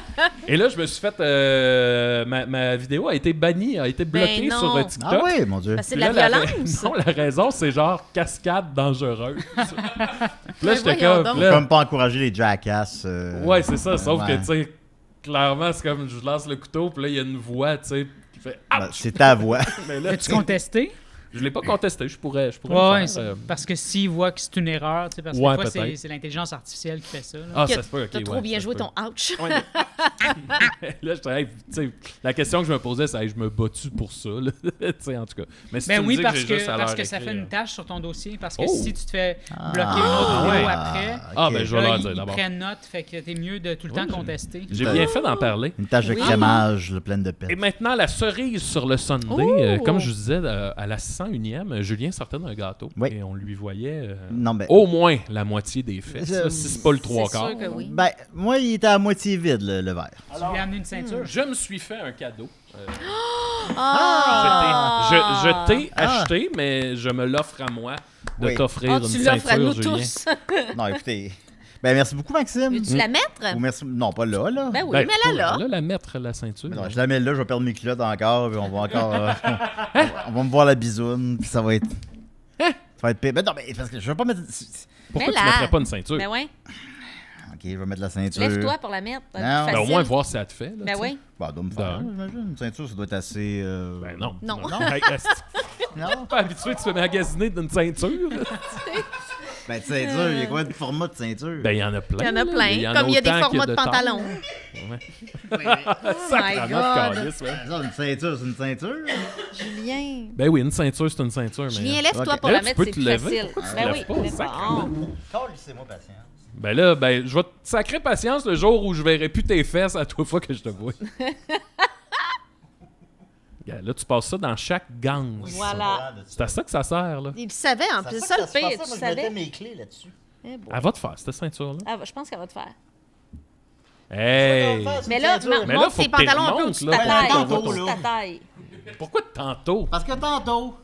Et là, je me suis fait. euh, ma, ma vidéo a été bannie, a été bloquée Ben non. sur euh, TikTok. Ah oui, mon Dieu. C'est de la là, violence. non, la raison, c'est genre cascade dangereuse. Puis là, j'étais comme. là- Comme pas encourager les jackasses. euh, ouais, c'est ça. Sauf ouais. que, tu sais, clairement, c'est comme je lance le couteau, puis là, il y a une voix, tu sais, qui fait Ben, Ouch! C'est ta voix. Mais là, As-tu contesté? Je l'ai pas contesté. Je pourrais, je pourrais Ouais, le faire. euh. parce que s'il voit que c'est une erreur, tu sais, parce que Ouais, des fois, c'est peut-être. c'est l'intelligence artificielle qui fait ça. là. Ah, ça se peut, ok. T'as trop ouais, bien joué ton ouch. Là, tu sais, la question que je me posais, c'est, je me bats-tu pour ça, là? tu sais, en tout cas. Mais si Ben tu me oui, dis parce que, juste à parce que ça fait une euh, tâche sur ton dossier. Parce que Oh. si tu te fais Ah, bloquer une autre vidéo après, Ah, ok. ben, je vais là, leur dire ils d'abord. prennent note. Fait que t'es mieux de tout le temps contester. J'ai bien fait d'en parler. Une tache de crémage pleine de Et pète. maintenant, la cerise sur le Sunday. Oh! euh, comme je vous disais, à la 601e, Julien sortait d'un gâteau. Oui. Et on lui voyait euh, Non, mais. au moins la moitié des fesses. Si c'est pas le trois quarts. sûr que oui. Ben, moi, il était à moitié vide, le, le verre. Tu lui as amené une ceinture? Je me suis fait un cadeau. Euh, Ah! je t'ai- je t'ai Ah. acheté, mais je me l'offre à moi de Oui. t'offrir Ah, une tu l'offres à ceinture, nous Julien. tous. Non, écoutez. Ben, merci beaucoup, Maxime. Veux-tu la mettre? Ou merci... Non, pas là, là. Ben oui, Ben, mais là, là. là, la mettre, la ceinture. Mais non, je la mets là, je vais perdre mes culottes encore, puis on va encore. euh, on va me voir la bisoune, puis ça va être. Ça va être pire. Ben non, mais parce que je veux pas mettre. Pourquoi Mais tu là. mettrais pas une ceinture? Ben ouais. Ok, je vais mettre la ceinture. Lève-toi pour la mettre. Non. Non, Ben, Ben, au moins voir si ça te fait. Là, Ben oui. Bah, doit me faire. Non. j'imagine. Une ceinture, ça doit être assez. euh, Ben non. Non. Hey, est-ce que Non. t'es pas habitué de se magasiner d'une ceinture? Ben, de ceinture, il y a quoi de format de ceinture? Ben, il y en a plein. Il y en a plein. Comme il y a des formats de pantalons. Ouais. Oh Sacrement my de God. calice, ouais. Ça, une ceinture, c'est une ceinture. Julien. Ben oui, une ceinture, c'est une ceinture. Mais... Julien, lève-toi Ok. pour Là, la tu mettre, peux c'est te plus lever. facile. Ben oui. pas? lève- Sacrement. Ah. Laissez-moi patience. Ben là, ben, je vais te sacrer patience le jour où je verrai plus tes fesses à toi fois que je te vois. Là, tu passes ça dans chaque gang. Voilà. C'est à ça que ça sert, là. Il savait en plus. Ça, le pire, tu savais. mes clés là-dessus. Eh. Elle va te faire, cette ceinture-là. Je pense qu'elle va te faire. Hey! Mais là, ma- Mais là, monte faut tes pantalons un peu au-dessus de là. ta taille. Pourquoi tantôt? Parce que tantôt.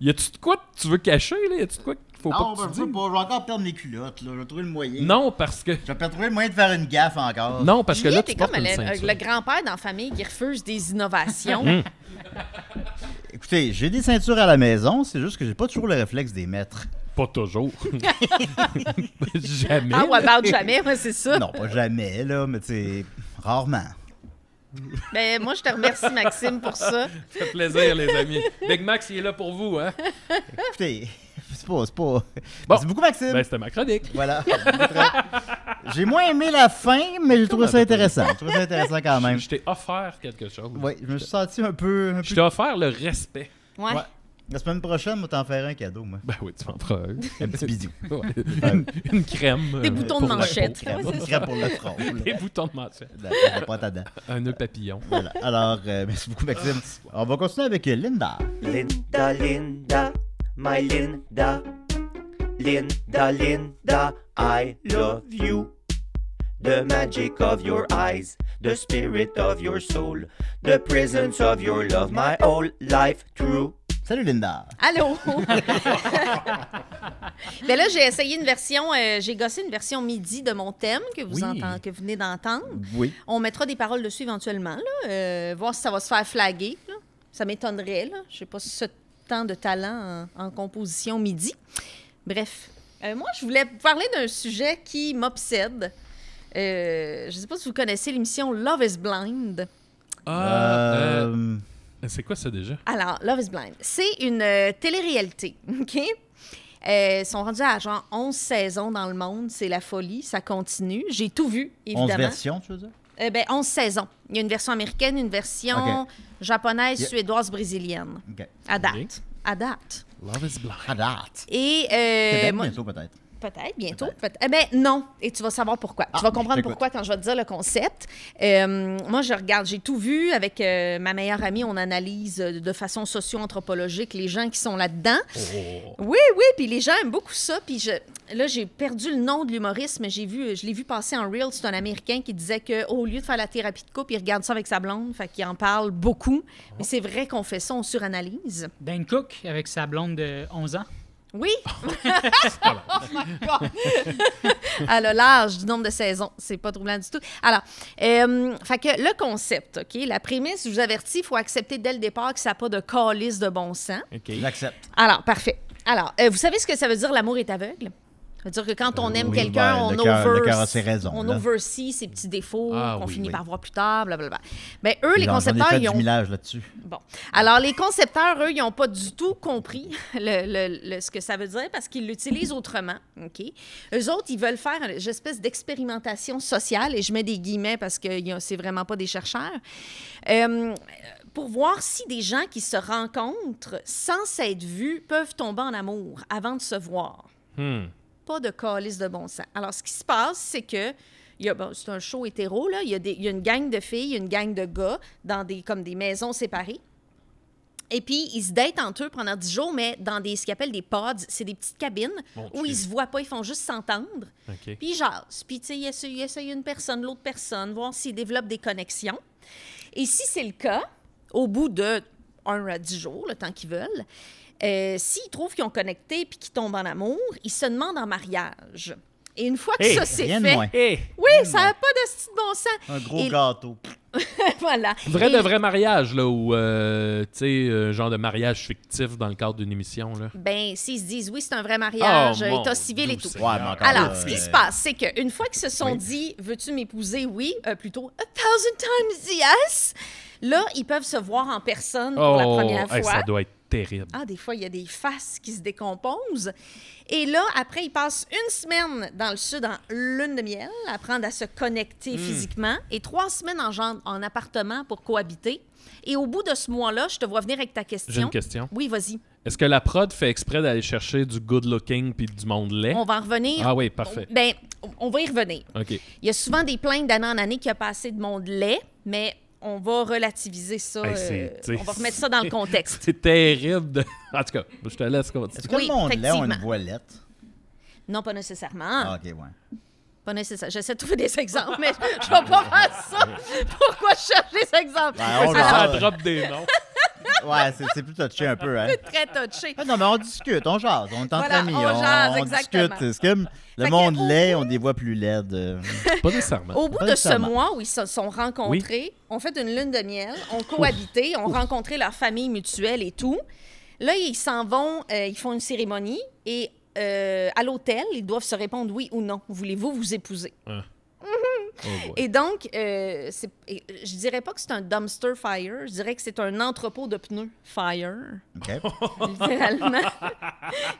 Y a-tu de quoi que tu veux cacher, là? Y a-tu de quoi faut Non, pas que je tu veux dises? pas, je vais encore perdre mes culottes, là. Je vais trouver le moyen. Non, parce que... Je vais trouver le moyen de faire une gaffe encore. Non, parce que là, t'es tu portes comme une le, ceinture. le grand-père dans la famille qui refuse des innovations. Hum. Écoutez, j'ai des ceintures à la maison, c'est juste que j'ai pas toujours le réflexe des mettre. Pas toujours. Jamais. Ah, ouais, about jamais, ouais, c'est ça. Non, pas jamais, là, mais tu sais, rarement. Ben, moi, je te remercie, Maxime, pour ça. Ça fait plaisir, les amis. Big Max, il est là pour vous, hein? Écoutez, c'est pas. C'est pas. Bon. Merci beaucoup, Maxime. Ben, c'était ma chronique. Voilà. j'ai moins aimé la fin, mais j'ai trouvé ça intéressant. J'ai trouvé ça intéressant quand même. Je t'ai offert quelque chose. Oui, je me suis senti un peu. un Je peu- t'ai offert le respect. Ouais. Ouais. La semaine prochaine, moi, t'en ferai un cadeau, moi. Ben oui, tu m'en feras un. Un petit bisou. Ouais. Une, une crème. Des euh, boutons de manchette. ça. serait pour le front. là. Des boutons de manchette. La, la pâte à dents. Un nœud papillon. Voilà. Alors, euh, merci beaucoup, Maxime. On va continuer avec Linda. Linda, Linda, my Linda. Linda, Linda, I love you. The magic of your eyes, the spirit of your soul, the presence of your love, my whole life through. Salut, Linda. Allô? ben là, j'ai essayé une version, euh, j'ai gossé une version midi de mon thème que vous, Oui. entend- que vous venez d'entendre. Oui. On mettra des paroles dessus éventuellement, là, euh, voir si ça va se faire flaguer. là. Ça m'étonnerait. là. Je sais pas si ce tant de talent en, en composition midi. Bref, Euh, moi, je voulais vous parler d'un sujet qui m'obsède. Euh, je ne sais pas si vous connaissez l'émission Love is Blind. Ah, euh, Euh, c'est quoi ça déjà? Alors, Love is Blind, c'est une euh, télé-réalité, OK? Euh, ils sont rendus à genre 11 saisons dans le monde. C'est la folie. Ça continue. J'ai tout vu, 11 évidemment. versions, tu veux dire? Euh, ben, 11 saisons. Il y a une version américaine, une version Ok. japonaise, Yeah. suédoise, brésilienne. OK. À date. Ok. À date. Love is blind. À date. Et euh, Québec, moi- bientôt, peut-être. Peut-être, bientôt. Peut-être. Peut eh ben non. Et tu vas savoir pourquoi. Ah, tu vas comprendre pourquoi quand je vais te dire le concept. Euh, moi, je regarde, j'ai tout vu avec euh, ma meilleure amie. On analyse euh, de façon socio-anthropologique les gens qui sont là-dedans. Oui, oui, puis les gens aiment beaucoup ça. Puis je, là, j'ai perdu le nom de l'humoriste, mais j'ai vu, je l'ai vu passer en reel. C'est un Américain qui disait que au lieu de faire la thérapie de couple, il regarde ça avec sa blonde. Fait qu'il en parle beaucoup. Mais c'est vrai qu'on fait ça, on suranalyse. Dan Cook avec sa blonde de 11 ans. Oui. oh my God. Elle a l'âge du nombre de saisons. C'est pas troublant du tout. Alors, euh, fait que le concept, OK? La prémisse, je vous avertis, il faut accepter dès le départ que ça n'a pas de calice de bon sens. OK. J'accepte. Alors, parfait. Alors, euh, vous savez ce que ça veut dire l'amour est aveugle? Ça veut dire que quand on aime oui, quelqu'un, ben, on là. oversee ses petits défauts Ah, qu'on oui, finit oui. par voir plus tard, blablabla. Ben, eux, les concepteurs, ils ont millage là-dessus. Bon. Alors, les concepteurs, eux, ils n'ont pas du tout compris le- le- le- ce que ça veut dire parce qu'ils l'utilisent autrement. OK? Eux autres, ils veulent faire une espèce d'expérimentation sociale, et je mets des guillemets parce que c'est vraiment pas des chercheurs, euh, pour voir si des gens qui se rencontrent sans s'être vus peuvent tomber en amour avant de se voir Hmm. Pas de calice de bon sens. Alors, ce qui se passe, c'est que bon, c'est un show hétéro, là. Il y, a des- il y a une gang de filles, une gang de gars dans des, comme des maisons séparées. Et puis, ils se datent entre eux pendant 10 jours, mais dans des, ce qu'ils appellent des pods. C'est des petites cabines où ils se voient pas, ils font juste s'entendre. OK. Puis ils jasent. Puis, tu sais, ils essayent, ils essayent une personne, l'autre personne, voir s'ils développent des connexions. Et si c'est le cas, au bout de 1 à 10 jours, le temps qu'ils veulent, euh, s'ils trouvent qu'ils ont connecté puis qu'ils tombent en amour, ils se demandent en mariage. Et une fois que Hey, ça c'est Rien de fait, moins. Hey, oui, ça n'a pas de style de bon sens. Un gros Et- gâteau. voilà. vrai Et- de vrai mariage, là, ou, euh, tu sais, euh, genre de mariage fictif dans le cadre d'une émission, là. Ben, s'ils se disent oui, c'est un vrai mariage, Oh, état civil et tout. Ouais, Alors, ce qui euh, se passe, c'est qu'une fois qu'ils se sont oui. dit Veux-tu m'épouser? Oui, euh, plutôt A thousand times yes. Là, ils peuvent se voir en personne pour la première Oh, hey, fois. ça doit être terrible. Ah, des fois, il y a des faces qui se décomposent. Et là, après, ils passent une semaine dans le sud en lune de miel, apprendre à se Hmm. connecter physiquement, et trois semaines en, genre- en appartement pour cohabiter. Et au bout de ce mois-là, je te vois venir avec ta question. J'ai une question. Oui, vas-y. Est-ce que la prod fait exprès d'aller chercher du good looking puis du monde laid? On va en revenir. Ah oui, parfait. Ben, on va y revenir. OK. Il y a souvent des plaintes d'année en année qu'il n'y a pas assez de monde laid, mais on va relativiser ça. Hey, euh, on va remettre ça dans le contexte. C'est terrible. De... En tout cas, je te laisse continuer. Est-ce que Oui, le monde là a une voilette? Non, pas nécessairement. Ah, ok, ouais. Pas nécessaire. J'essaie de trouver des exemples, mais je vais pas faire ça. Pourquoi je cherche des exemples? Ouais, on Alors, drop des noms. Ouais, c'est c'est plus touché un peu, hein. très touché. Ah non, mais on discute, on jase, on est entre Voilà, amis, on jase, on exactement. discute. Est-ce que le Fait que monde au laid, bout- on des voix plus laides? euh, Pas nécessairement. Au bout Pas de ce mois où ils se sont rencontrés, on fait une lune de miel, on cohabité, on rencontré leur famille mutuelle et tout. Là, ils s'en vont, euh, ils font une cérémonie et euh, à l'hôtel, ils doivent se répondre oui ou non. Voulez-vous vous épouser? Oh. Et donc, euh, c'est- et, je dirais pas que c'est un dumpster fire, je dirais que c'est un entrepôt de pneus fire, OK. littéralement.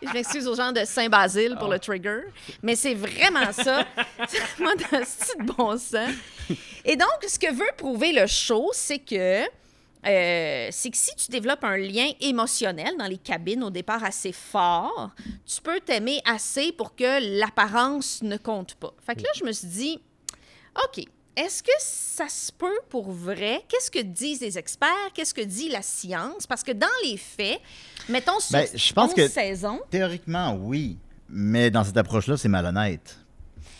je m'excuse aux gens de Saint-Basile pour le trigger, mais c'est vraiment ça. C'est vraiment d'un style de bon sens. Et donc, ce que veut prouver le show, c'est que euh, c'est que si tu développes un lien émotionnel dans les cabines au départ assez fort, tu peux t'aimer assez pour que l'apparence ne compte pas. Fait que là, je me suis dit, OK, est-ce que ça se peut pour vrai? Qu'est-ce que disent les experts? Qu'est-ce que dit la science? Parce que dans les faits, mettons sur Ben, je pense 11 que- saisons, Théoriquement, oui. Mais dans cette approche-là, c'est malhonnête.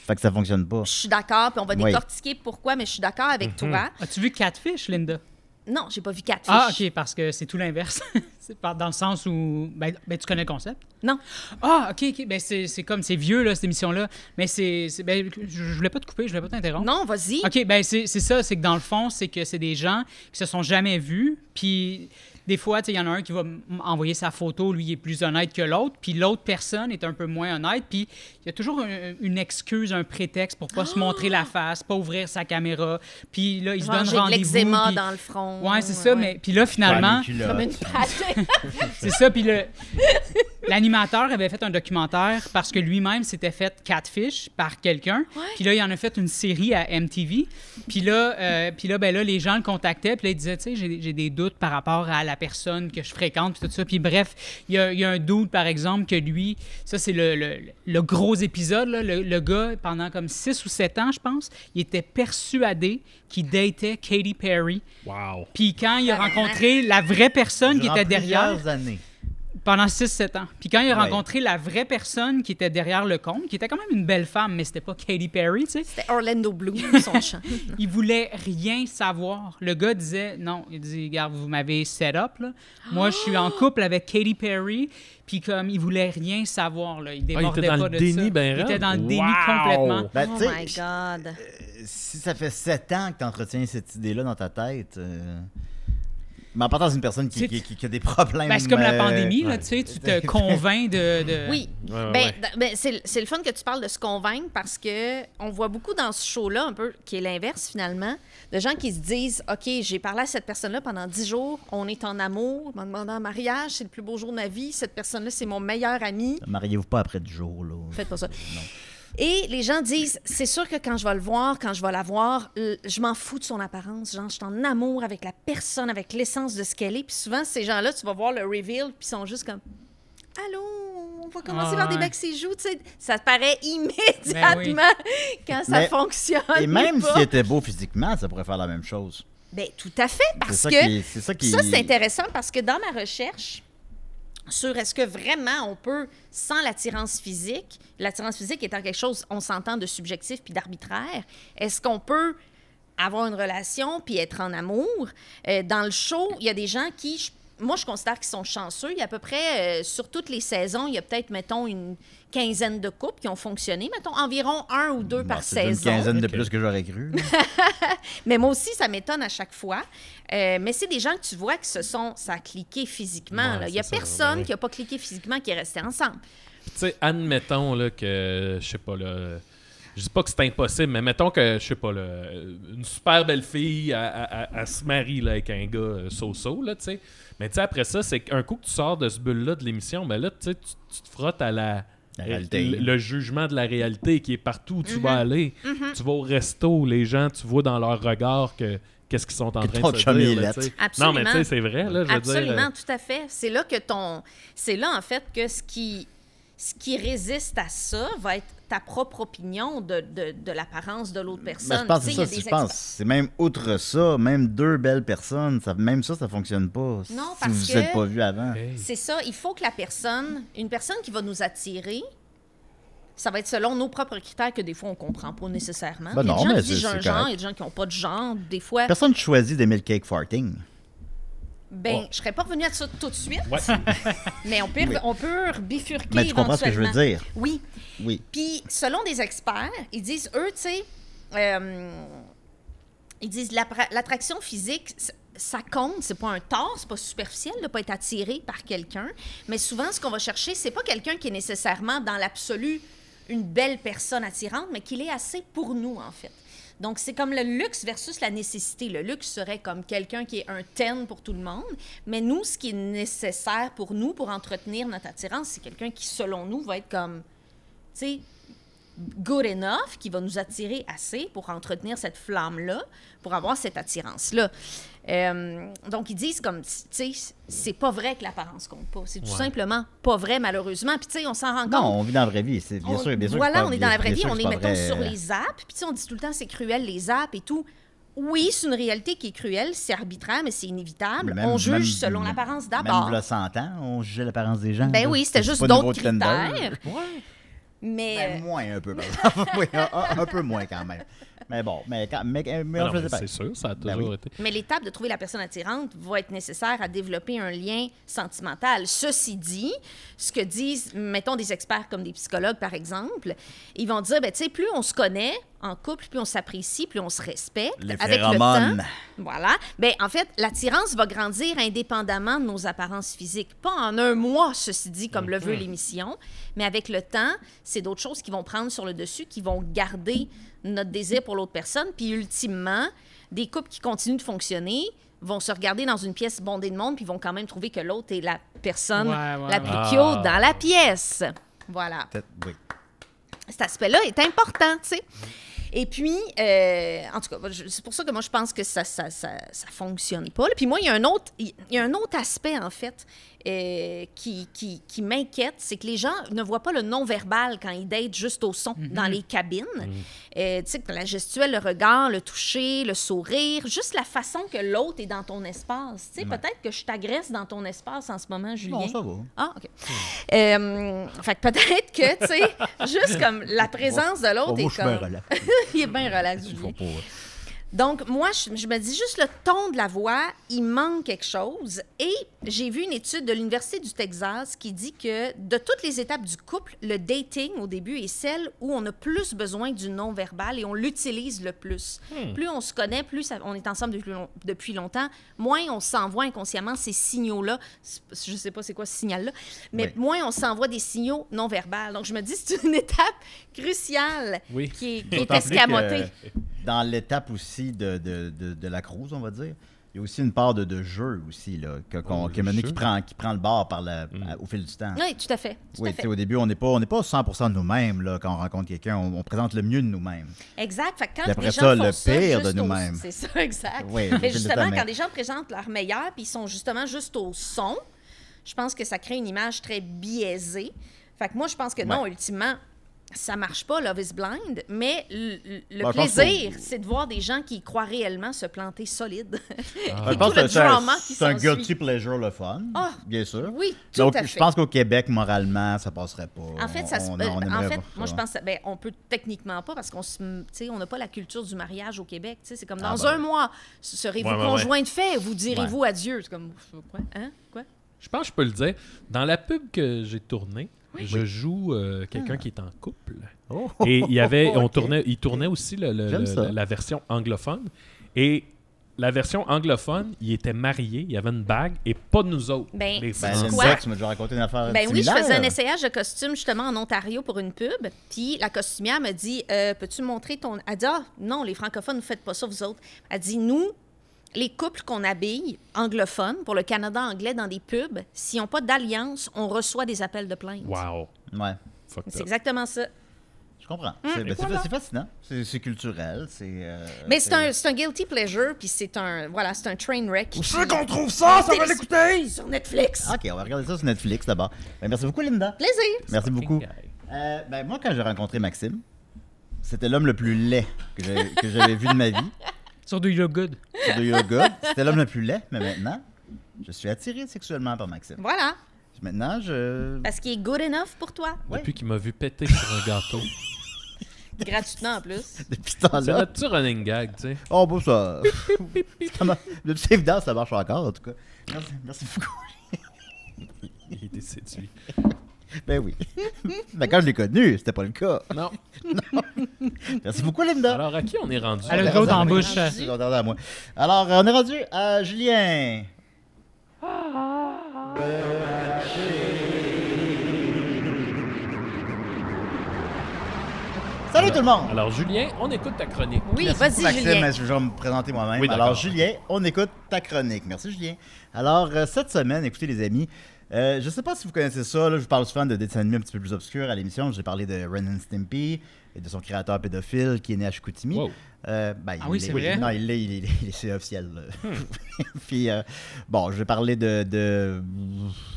Fait que ça fonctionne pas. je suis d'accord, puis on va Oui. décortiquer pourquoi, mais je suis d'accord avec toi. As-tu vu Catfish, Linda? Non, j'ai pas vu Catfish. Ah, OK, parce que c'est tout l'inverse. c'est dans le sens où. Ben, ben, tu connais le concept? Non. Ah, OK, OK. Ben, c'est comme. C'est vieux, là, cette émission-là. Mais c'est. Ben, je, je voulais pas te couper, je voulais pas t'interrompre. Non, vas-y. OK, ben c'est c'est ça, c'est que dans le fond, c'est que c'est des gens qui se sont jamais vus, puis des fois, tu sais, il y en a un qui va envoyer sa photo, lui il est plus honnête que l'autre, puis l'autre personne est un peu moins honnête, puis il y a toujours un- une excuse, un prétexte pour pas se montrer la face, pas ouvrir sa caméra, puis là, ils se de rendez-vous. l'eczéma puis- dans le front. Ouais, c'est ça, mais puis là, finalement. Comme une c'est ça, puis le... l'animateur avait fait un documentaire parce que lui-même s'était fait catfish par quelqu'un. Puis là, il en a fait une série à MTV. Puis là, euh, puis là, ben là, les gens le contactaient. Puis là, ils disaient, tu sais, j'ai j'ai des doutes par rapport à la personne que je fréquente, puis tout ça. Puis bref, il y a, il y a un doute, par exemple, que lui, ça, c'est le, le- le gros épisode. là. Le, le gars, pendant comme 6 ou 7 ans, je pense, il était persuadé qu'il datait Katy Perry. Wow. Puis quand il a rencontré la vraie personne qui était derrière, plusieurs années. Pendant 6-7 ans. Puis quand il a Ouais. rencontré la vraie personne qui était derrière le compte, qui était quand même une belle femme, mais c'était pas Katy Perry, tu sais, C'était Orlando Bloom, son chant. il voulait rien savoir. Le gars disait non, il dit regarde, vous m'avez set up là. Moi, je suis en couple avec Katy Perry, puis comme il voulait rien savoir là, il débordait Ah, était dans pas le de déni ça. ben il était dans le déni Wow! complètement. Ben, oh my God. si ça fait sept ans que tu entretiens cette idée-là dans ta tête. euh, Mais en partant d'une personne qui, C'est- qui- qui- qui a des problèmes. Ben, c'est comme la euh, pandémie, là, ouais. tu sais, tu te convaincs de... de- Oui. Ouais, ouais, Ben, ben, c'est c'est le fun que tu parles de se convaincre parce que on voit beaucoup dans ce show-là, un peu, qui est l'inverse finalement, de gens qui se disent OK, j'ai parlé à cette personne-là pendant dix jours, on est en amour, m'a demandé en mariage, c'est le plus beau jour de ma vie, cette personne-là, c'est mon meilleur ami. Mariez-vous pas après du jour, là? Faites pas ça. Et les gens disent, c'est sûr que quand je vais le voir, quand je vais la voir, je m'en fous de son apparence. Genre, je suis en amour avec la personne, avec l'essence de ce qu'elle est. Puis souvent, ces gens-là, tu vas voir le reveal, puis ils sont juste comme, allô, on va commencer Ah, par des becs ses joues. Tu sais, ça te paraît immédiatement quand ça Mais- fonctionne. Et même s'il était beau physiquement, ça pourrait faire la même chose. Ben, tout à fait, C'est parce ça que qui. C'est ça qui. ça, c'est intéressant parce que dans ma recherche sur est-ce que vraiment on peut, sans l'attirance physique, l'attirance physique étant quelque chose, on s'entend, de subjectif puis d'arbitraire, est-ce qu'on peut avoir une relation puis être en amour? Euh, dans le show, il y a des gens qui, moi, je considère qu'ils sont chanceux. Il y a à peu près, euh, sur toutes les saisons, il y a peut-être, mettons, une quinzaine de couples qui ont fonctionné. Mettons, environ un ou deux Bon, par c'est une saison. quinzaine de plus que j'aurais cru. Mais moi aussi, ça m'étonne à chaque fois. Euh, mais c'est des gens que tu vois qui se sont, ça a cliqué physiquement. Ouais, là. Il n'y a ça, personne ouais. qui n'a pas cliqué physiquement qui est resté ensemble. Tu sais, admettons là, que, je sais pas, là, je dis pas que c'est impossible, mais mettons que, je sais pas, là, une super belle fille, elle se marie là, avec un gars euh, so-so, là, tu sais. Mais tu sais, après ça, c'est qu'un coup que tu sors de ce bulle-là de l'émission, ben là, tu sais, tu te frottes à la. La réalité. Le, le jugement de la réalité qui est partout où tu vas aller. Tu vas au resto, les gens, tu vois dans leur regard que qu'est-ce qu'ils sont en Que train de se dire. là. Absolument. Non, mais tu sais, c'est vrai, là, je veux Absolument, dire. euh, tout à fait. C'est là que ton. C'est là, en fait, que ce qui, ce qui résiste à ça va être ta propre opinion de, de, de l'apparence de l'autre Mais personne. je pense c'est ça, je pense. C'est même outre ça, même deux belles personnes, ça, même ça, ça fonctionne pas. Non, si parce vous que- pas vu avant. hey. C'est ça, il faut que la personne, une personne qui va nous attirer, ça va être selon nos propres critères que des fois on comprend pas nécessairement. Ben il y a non, des gens qui disent un genre, il y a des gens qui n'ont pas de genre. Des fois, Personne ne choisit d'aimer le cake farting. Ben, Ouais. je serais pas revenue à ça tout de suite, Ouais. mais on peut, on peut bifurquer Mais tu comprends ce que je veux dire. Oui. Oui. Puis, selon des experts, ils disent, eux, tu sais, euh, ils disent l'attraction physique, ça compte, c'est pas un tort, c'est pas superficiel de pas être attiré par quelqu'un, mais souvent, ce qu'on va chercher, c'est pas quelqu'un qui est nécessairement dans l'absolu une belle personne attirante, mais qu'il est assez pour nous, en fait. Donc, c'est comme le luxe versus la nécessité. Le luxe serait comme quelqu'un qui est un 10 pour tout le monde, mais nous, ce qui est nécessaire pour nous, pour entretenir notre attirance, c'est quelqu'un qui, selon nous, va être comme, tu sais, good enough, qui va nous attirer assez pour entretenir cette flamme-là, pour avoir cette attirance-là. Euh, donc, ils disent comme, tu sais, c'est pas vrai que l'apparence compte pas. C'est tout Ouais. simplement pas vrai, malheureusement. Puis, tu sais, on s'en rend compte. Non, on vit dans la vraie vie. C'est bien On- sûr, bien sûr. Voilà, on est dans la vraie vie, on est, mettons, vrai. sur les apps. Puis, tu sais, on dit tout le temps, c'est cruel, les apps et tout. Oui, c'est une réalité qui est cruelle, c'est arbitraire, mais c'est inévitable. Même- on juge même- selon l'apparence Même d'abord. y a 100 ans, on jugeait l'apparence des gens. Ben là. oui, c'était juste d'autres critères. Mais. Ben, euh, moins un peu, par exemple. Oui, un, un- un peu moins quand même. Mais bon, mais, quand, mais, non, pas. c'est sûr, ça a Ben toujours oui. été. Mais l'étape de trouver la personne attirante va être nécessaire à développer un lien sentimental. Ceci dit, ce que disent, mettons, des experts comme des psychologues, par exemple, ils vont dire, ben, tu sais, plus on se connaît en couple, plus on s'apprécie, plus on se respecte. Les avec le phéromones. temps, voilà. Ben, en fait, l'attirance va grandir indépendamment de nos apparences physiques. Pas en un mois, ceci dit, comme le veut l'émission, mais avec le temps, c'est d'autres choses qui vont prendre sur le dessus, qui vont garder notre désir pour l'autre personne. Puis ultimement, des couples qui continuent de fonctionner, vont se regarder dans une pièce bondée de monde, puis vont quand même trouver que l'autre est la personne Ouais, ouais, la ouais. plus Ah. cute dans la pièce. Voilà oui. cet aspect-là est important, tu sais. Et puis, euh, en tout cas, c'est pour ça que moi, je pense que ça ça, ça, ça fonctionne pas. là. Puis moi, il y a un autre, il y a un autre aspect, en fait, euh, qui, qui, qui m'inquiète, c'est que les gens ne voient pas le non-verbal quand ils datent juste au son dans les cabines. Euh, tu sais, la gestuelle, le regard, le toucher, le sourire, juste la façon que l'autre est dans ton espace. Tu sais, peut-être que je t'agresse dans ton espace en ce moment, Julien. Non, ça va. Ah, OK. Euh, fait que peut-être que, tu sais, juste comme la présence de l'autre est comme... Il est bien relax, Julien. Donc, moi, je, je me dis juste le ton de la voix, il manque quelque chose. Et j'ai vu une étude de l'Université du Texas qui dit que de toutes les étapes du couple, le dating au début est celle où on a plus besoin du non-verbal et on l'utilise le plus. Plus on se connaît, plus ça- on est ensemble depuis, long- depuis longtemps, moins on s'envoie inconsciemment ces signaux-là. Je sais pas c'est quoi ce signal-là, mais Oui. moins on s'envoie des signaux non-verbals. Donc, je me dis, c'est une étape cruciale Oui. qui est, qui est plus que, escamotée. Dans l'étape aussi de, de, de, de la cruise, on va dire, il y a aussi une part de, de jeu aussi, là, que, qu'on, Oh, jeu. qui prend, qui prend le bord par la, à- au fil du temps. Oui, tout à fait. Tout Oui, à tu sais, fait. au début, on n'est pas, on n'est pas 100% de nous-mêmes là, quand on rencontre quelqu'un. On, on présente le mieux de nous-mêmes. Exact. Fait que quand après les ça, gens le font ça pire de nous-mêmes. C'est ça, exact. Oui, Mais le justement, quand les gens présentent leur meilleur, puis ils sont justement juste au son, je pense que ça crée une image très biaisée. Fait que moi, je pense que non, ultimement, ça marche pas, Love is Blind, mais le, le Ben, je pense plaisir, c'est de voir des gens qui croient réellement se planter solide. je Et pense tout que c'est un, qui guilty pleasure le fun, Ah, bien sûr. Oui, tout Donc, à je fait. pense qu'au Québec, moralement, ça passerait pas. En fait, ça se- On- on- on en fait, moi je pense, ben, on peut techniquement pas parce qu'on se, tu sais, on n'a pas la culture du mariage au Québec. tu sais, C'est comme Ah, dans ben un mois, serez-vous Ouais, ouais, conjoint de fait, vous direz-vous adieu? C'est comme quoi, hein, quoi? Je pense que je peux le dire. Dans la pub que j'ai tournée, je joue euh, quelqu'un qui est en couple. Oh. Et il y avait, on tournait, il tournait aussi le- le- J'aime le- ça. la version anglophone. Et la version anglophone, il était marié, il avait une bague, et pas nous autres. Ben, les c'est Ben, quoi? Tu m'as déjà raconté une affaire Ben oui, je faisais un essayage de costume justement en Ontario pour une pub. Puis la costumière me dit Euh, Peux-tu montrer ton. Elle dit Ah, non, les francophones, ne faites pas ça, vous autres. Elle dit Nous, les couples qu'on habille anglophones pour le Canada anglais dans des pubs, s'ils n'ont pas d'alliance, on reçoit des appels de plainte. Wow. Ouais, C'est exactement ça. je comprends. Hum, c'est, ben, voilà. fascinant. C'est, culturel. C'est, euh, Mais c'est un, c'est un guilty pleasure, puis c'est un, voilà, c'est un train wreck. Où c'est qu'on trouve ça? Ça va C'est- l'écouter! Sur Netflix. Ok, on va regarder ça sur Netflix d'abord. Ben, merci beaucoup, Linda. Plaisir. Merci beaucoup. Euh, ben, moi, quand j'ai rencontré Maxime, c'était l'homme le plus laid que j'ai- que j'avais vu de ma vie. Sur Do You Look Good. Sur You're Good. C'était l'homme le plus laid, mais maintenant, je suis attiré sexuellement par Maxime. Voilà. Maintenant, je. Parce qu'il est good enough pour toi. Depuis qu'il m'a vu péter sur un gâteau. Gratuitement en plus. Depuis ce C'est temps-là. notre petit running gag, tu sais. Oh, bon, ça. Depuis c'est évident, ça marche encore, en tout cas. Merci, merci beaucoup. Il était séduit. Ben oui. Mais quand je l'ai connu, c'était pas le cas. Non. Merci beaucoup, Linda. Alors, à qui on est rendu? A le gros dans bouche. à moi. Alors, on est rendu à Julien. Salut tout le monde! Alors, Julien, on écoute ta chronique. Oui, vas-y. Julien. Je vais me présenter moi-même. Oui. Alors, Julien, on écoute ta chronique. Merci, Julien. Alors, euh, cette semaine, écoutez, les amis, euh, je ne sais pas si vous connaissez ça. là, je vous parle souvent de dessins animés un petit peu plus obscurs à l'émission. J'ai parlé de Ren and Stimpy et de son créateur pédophile qui est né à Chicoutimi. Wow. Euh, ben, Ah oui, c'est vrai? Non, il l'est, il est- il est- c'est officiel. là. Puis, euh, bon, je vais parler de,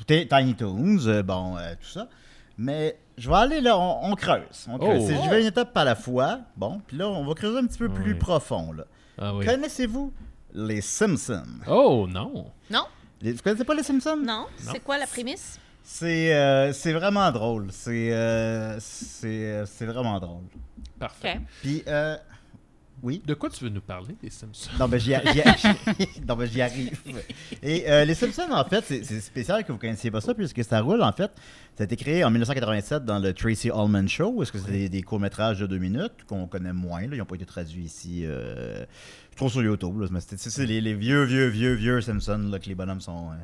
Tiny Toons, euh, bon, euh, tout ça. Mais je vais aller là, on, on creuse. On creuse. Oh. Je vais une étape à la fois. Bon, puis là, on va creuser un petit peu plus Oui. profond. Là. Ah oui. Connaissez-vous les Simpsons? Oh, non. Non? Les- vous connaissez pas les Simpsons? Non? C'est quoi la prémisse? C'est euh, c'est vraiment drôle. C'est euh, c'est euh, c'est vraiment drôle. Parfait. Puis, euh, oui. De quoi tu veux nous parler des Simpsons? Non, ben j'y ben, arrive. Et euh, les Simpsons, en fait, c'est spécial que vous connaissiez pas ça, puisque ça roule, en fait. Ça a été créé en 1987 dans le Tracy Ullman Show, est-ce que c'est des, des courts-métrages de deux minutes qu'on connaît moins. Là. Ils n'ont pas été traduits ici. Euh, je trouve sur YouTube. là. Mais c'est- les, les vieux, vieux, vieux, vieux Simpsons là, que les bonhommes sont. euh,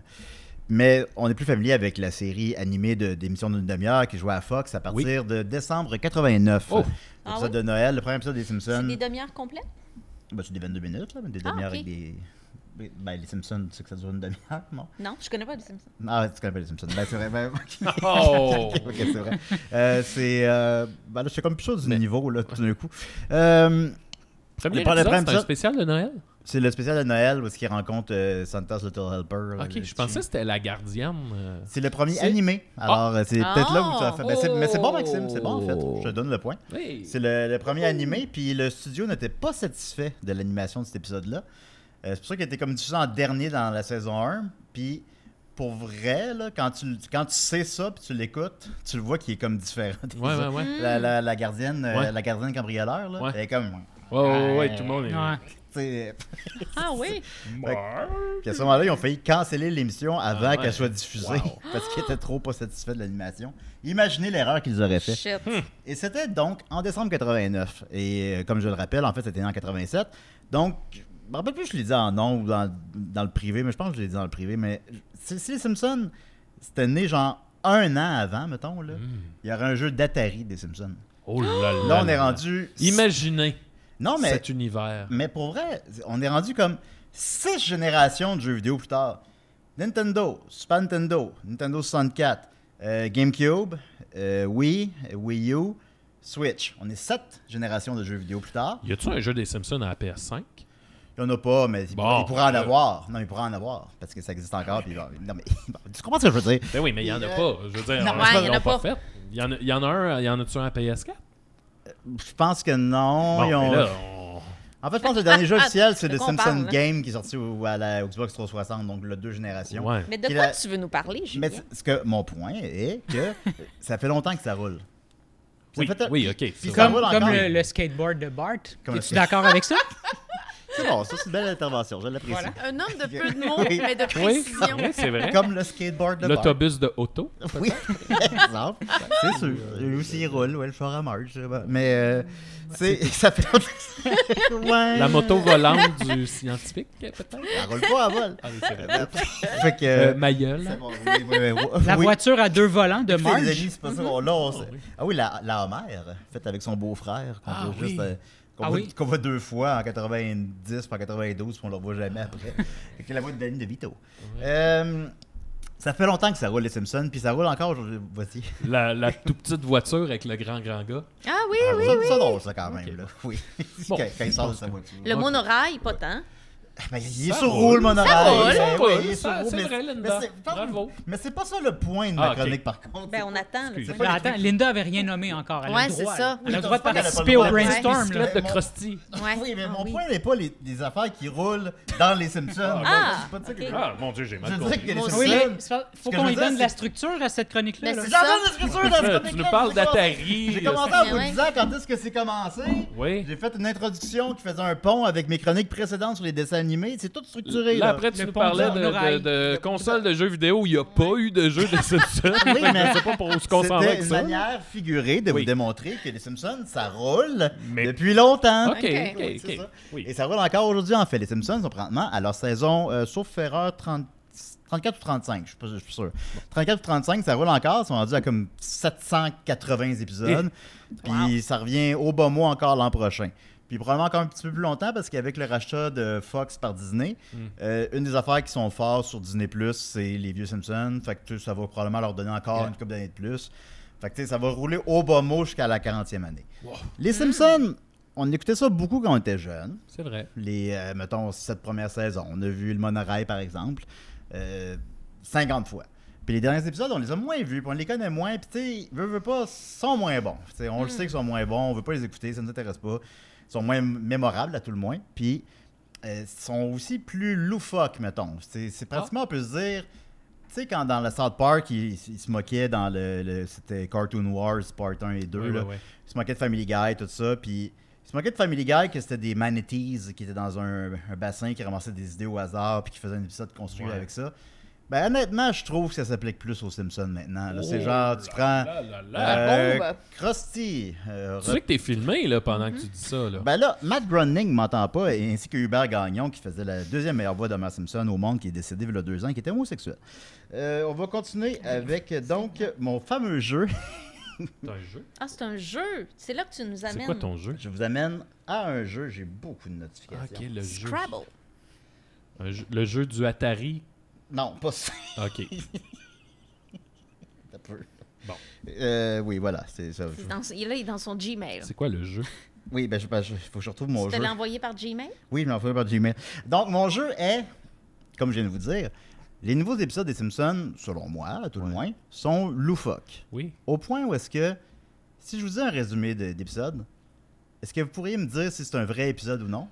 Mais on est plus familier avec la série animée de- d'émissions d'une demi-heure qui jouait à Fox à partir de décembre 89. Oh. Ah L'épisode oui? de Noël, le premier épisode des Simpsons. C'est des demi-heures complètes? Ben, c'est des 22 minutes, là, mais des Ah, demi-heures avec des, Ben, les Simpsons, tu sais que ça dure une demi-heure, non? Non, je connais pas les Simpsons. Ah, tu connais pas les Simpsons. Ben, c'est vrai. Ben. Oh! ok, c'est vrai. Euh, c'est. Euh, ben là, je suis comme plus sûr du Mais- niveau, là, tout d'un coup. Euh, épisode, c'est un spécial de Noël? C'est le spécial de Noël où il rencontre euh, Santa's Little Helper. là, Ok, je pensais que c'était la gardienne. euh. C'est le premier C'est- animé. Alors, euh, c'est peut-être là où tu as fait. Ben, c'est- mais c'est bon, Oh. Maxime, c'est bon, en fait. Je te donne le point. Oui. C'est le, le premier animé, puis le studio n'était pas satisfait de l'animation de cet épisode-là. Euh, c'est pour ça qu'il était comme diffusé en dernier dans la saison 1. Puis, pour vrai, là, quand, tu, quand tu sais ça, puis tu l'écoutes, tu le vois qu'il est comme différent. des Ouais, ouais, autres. ouais. La, la, la gardienne, euh, Ouais. la gardienne cambrioleur, là, Ouais. elle est comme. Ouais, ouais, ouais, tout le monde est. Ouais. Ah oui? Puis à ce moment-là, ils ont failli canceller l'émission avant Ah ouais. qu'elle soit diffusée Wow. parce qu'ils étaient trop pas satisfaits de l'animation. Imaginez l'erreur qu'ils auraient fait. Shit. Et c'était donc en décembre 89. Et euh, comme je le rappelle, en fait, c'était en 87. Donc, je me rappelle plus si je l'ai dit en nom ou dans, dans le privé, mais je pense que je l'ai dit dans le privé. Mais si, les Simpsons, c'était né genre un an avant, mettons, là, il y aurait un jeu d'Atari des Simpsons. Oh là là. Là, on est rendu. Imaginez Non, mais cet univers. mais pour vrai, on est rendu comme six générations de jeux vidéo plus tard. Nintendo, Super Nintendo, Nintendo 64, euh, GameCube, euh, Wii, euh, Wii U, Switch. On est sept générations de jeux vidéo plus tard. Y a-tu un jeu des Simpsons à la PS5? Il n'y en a pas, mais il, Bon, il pourrait en euh, avoir. Non, il pourrait en avoir, parce que ça existe encore. Puis, non, mais, tu comprends ce que je veux dire? Ben oui, mais il y en a Euh, pas. Je veux dire, non, on- ouais, ils y en a pas. fait. Il y en a, il y en a un, il y en a-tu un à PS4? Je pense que non. Bon, ils ont- mais là, on- En fait, je pense que le dernier jeu officiel, c'est le Simpson parle? Game qui est sorti au- à la Xbox 360, donc le deux générations. Ouais. Mais de quoi la- tu veux nous parler, Julien? Mais ce que mon point est que ça fait longtemps que ça roule. Oui, fait- oui, ok. Puis Comme, le, le skateboard de Bart. Es-tu d'accord avec ça? C'est bon, ça c'est une belle intervention, je l'apprécie. Voilà. Un homme de peu de mots, Oui. mais de précision. oui, c'est vrai. Comme le skateboard de. L'autobus de auto. Oui, par exemple. C'est sûr. Lui aussi, il roule, ouais, le char à marche. Mais euh, c'est, ça fait ouais. La moto volante du scientifique, peut-être? Elle roule pas à vol. Ah oui, c'est vrai. fait que. Euh, ma gueule. bon, oui, oui, oui, oui. La voiture à deux volants de Écoutez, les Marge. amis, c'est pas ça. on- là, on sait- Ah oui, la, la Homère, faite avec son beau-frère, qu'on Ah juste, oui. euh, qu'on Ah voit, oui? qu'on voit deux fois en 90 puis en 92, puis on le revoit jamais après. Avec la voix de Danny DeVito. Euh, ça fait longtemps que ça roule les Simpsons, puis ça roule encore aujourd'hui. Voici. La, la tout petite voiture avec le grand, grand gars. Ah oui, Ah, oui, ça, oui. ça drôle, ça, quand même. Là. Oui. Bon, quand, il sort de sa voiture. Le monorail, pas tant. Ben, il est Ça sur roule. mon oreille. Ben Ça oui, roule, ça- roule, c'est mais- vrai, mais Linda. Mais c'est pas ça le point de ma Ah, chronique, par contre. Ben, on attend. là, tu. Ben, attends, Linda avait rien nommé encore. Elle a Ouais, le droit. ça. Elle a Oui, le droit de a participer le au brainstorm. De Krusty. Oui, mais Ah mon oui. point n'est pas les, affaires qui roulent dans les Simpsons. Ah, c'est pas de ça que ok. je- Ah, mon Dieu, j'ai mal compris. Oui, faut qu'on lui donne de la structure à cette chronique-là. C'est J'entends ça. la structure dans cette tu chronique-là, nous parles j'ai commencé- d'Atari. J'ai commencé en vous disant quand est-ce que c'est commencé. Oui. J'ai fait une introduction qui faisait un pont avec mes chroniques précédentes sur les dessins C'est tout structuré. Là, Là, après, tu nous parlais de, de, de consoles de jeux vidéo où il n'y a pas eu de jeu de Simpsons. Oui, mais c'est pas pour va C'était avec une ça. manière figurée de Oui. vous démontrer que les Simpsons, ça roule Mais- depuis longtemps. Ok, ça. Oui. Et ça roule encore aujourd'hui, en fait. Les Simpsons sont présentement à leur saison, euh, sauf erreur, 30 34 ou 35, je suis pas je suis pas sûr. 34 ou 35, ça roule encore. Ils sont rendus à comme 780 épisodes. Puis ça revient au bas mot encore l'an prochain. Puis probablement encore un petit peu plus longtemps parce qu'avec le rachat de Fox par Disney, euh, une des affaires qui sont fortes sur Disney Plus, c'est les vieux Simpsons. Fait que ça va probablement leur donner encore Yeah. une couple d'années de plus. Fait que tu sais, ça va rouler au bas mot jusqu'à la 40e année. Les Simpsons, on écoutait ça beaucoup quand on était jeune C'est vrai. les, euh, mettons, cette première saison. On a vu le monorail, par exemple, euh, 50 fois. Puis les derniers épisodes, on les a moins vus, puis on les connaît moins, puis tu sais, veut, veut pas, sont moins bons. On le sait qu'ils sont moins bons, on veut pas les écouter, ça ne nous intéresse pas. Sont moins mémorables, à tout le moins. Puis, euh, ils sont aussi plus loufoques, mettons. C'est c'est pratiquement, on peut se dire, tu sais, quand dans le South Park, ils, ils se moquaient dans le, le- c'était Cartoon Wars, part 1 et 2, Ouais, là. Ils se moquaient de Family Guy, tout ça. Puis ils se moquaient de Family Guy que c'était des manatees qui étaient dans un, un bassin qui ramassaient des idées au hasard puis qui faisaient un épisode construit Ouais. avec ça. Ben honnêtement, je trouve que ça s'applique plus aux Simpsons maintenant. C'est Oh genre, tu prends là là là. euh, bombe. Krusty. euh, Tu sais que t'es filmé là, pendant que tu dis ça. Là. ben là, Matt Groening m'entend pas, et ainsi que Hubert Gagnon, qui faisait la deuxième meilleure voix d'Homer Simpson au monde, qui est décédé il y a deux ans, qui était homosexuel. Euh, on va continuer avec donc mon fameux jeu. C'est un jeu. Ah, c'est un jeu. C'est là que tu nous C'est amènes. quoi ton jeu? Je vous amène à un jeu, j'ai beaucoup de notifications. Ok, le jeu. Scrabble. Un jeu- le jeu du Atari. Non, pas ça. Ok. Un peu. Bon. Euh, oui, voilà, c'est ça. C'est dans- il est là, il est dans son Gmail. C'est quoi le jeu? Oui, ben, je, ben, je- faut que je retrouve mon Tu te jeu. l'as envoyé par Gmail? Oui, je m'en fais par Gmail. Donc, mon jeu est, comme je viens de vous dire, les nouveaux épisodes des Simpsons, selon moi, à tout le moins, sont loufoques. Oui. Au point où est-ce que, si je vous dis un résumé de- d'épisode, est-ce que vous pourriez me dire si c'est un vrai épisode ou non?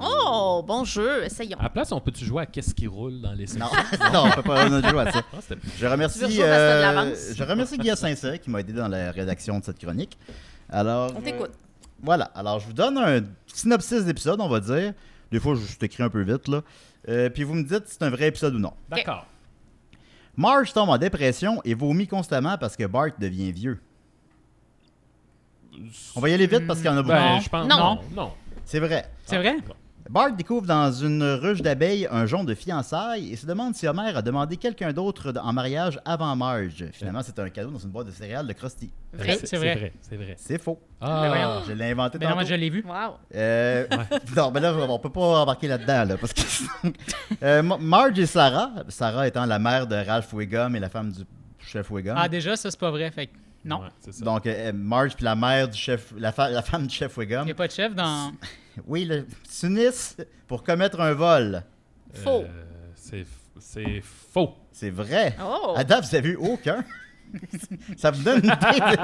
Oh, bon jeu, essayons. À la place, on peut-tu jouer à Qu'est-ce qui roule dans les Non, Simpsons? non, on peut pas on a joué à ça. Ah, c'était- Je remercie, Tu veux euh, je remercie Guillaume Saint-Cyr qui m'a aidé dans la rédaction de cette chronique. Alors, On t'écoute. euh, voilà. Alors, je vous donne un synopsis d'épisode, on va dire. Des fois, je je t'écris un peu vite, là. Euh, puis vous me dites si c'est un vrai épisode ou non. D'accord. Marge tombe en dépression et vomit constamment parce que Bart devient vieux. On va y aller vite parce qu'il y en a beaucoup. Ben, Non. je pense. Non. Non. Non. C'est vrai. C'est vrai? Bart découvre dans une ruche d'abeilles un jonc de fiançailles et se demande si Homer a demandé quelqu'un d'autre en mariage avant Marge. Finalement, c'est un cadeau dans une boîte de céréales de Krusty. Vrai? C'est C'est vrai. C'est vrai. C'est faux. Ah. Je l'ai inventé Ben non, moi, je l'ai vu. Wow. Euh, Non, mais là, on peut pas embarquer là-dedans, là, parce que... Euh, Ma- Marge et Sarah, Sarah étant la mère de Ralph Wiggum et la femme du chef Wiggum. Ah, déjà, ça, c'est pas vrai. Fait que non. Ouais, c'est ça. Donc, euh, Marge puis la mère du chef, la, fa- la femme du chef Wiggum, Il n'y a pas de chef dans. oui, le, s'unissent pour commettre un vol. Faux. Euh, c'est c'est faux. C'est vrai. Oh. À date, vous avez eu aucun. Ça vous donne une idée. de-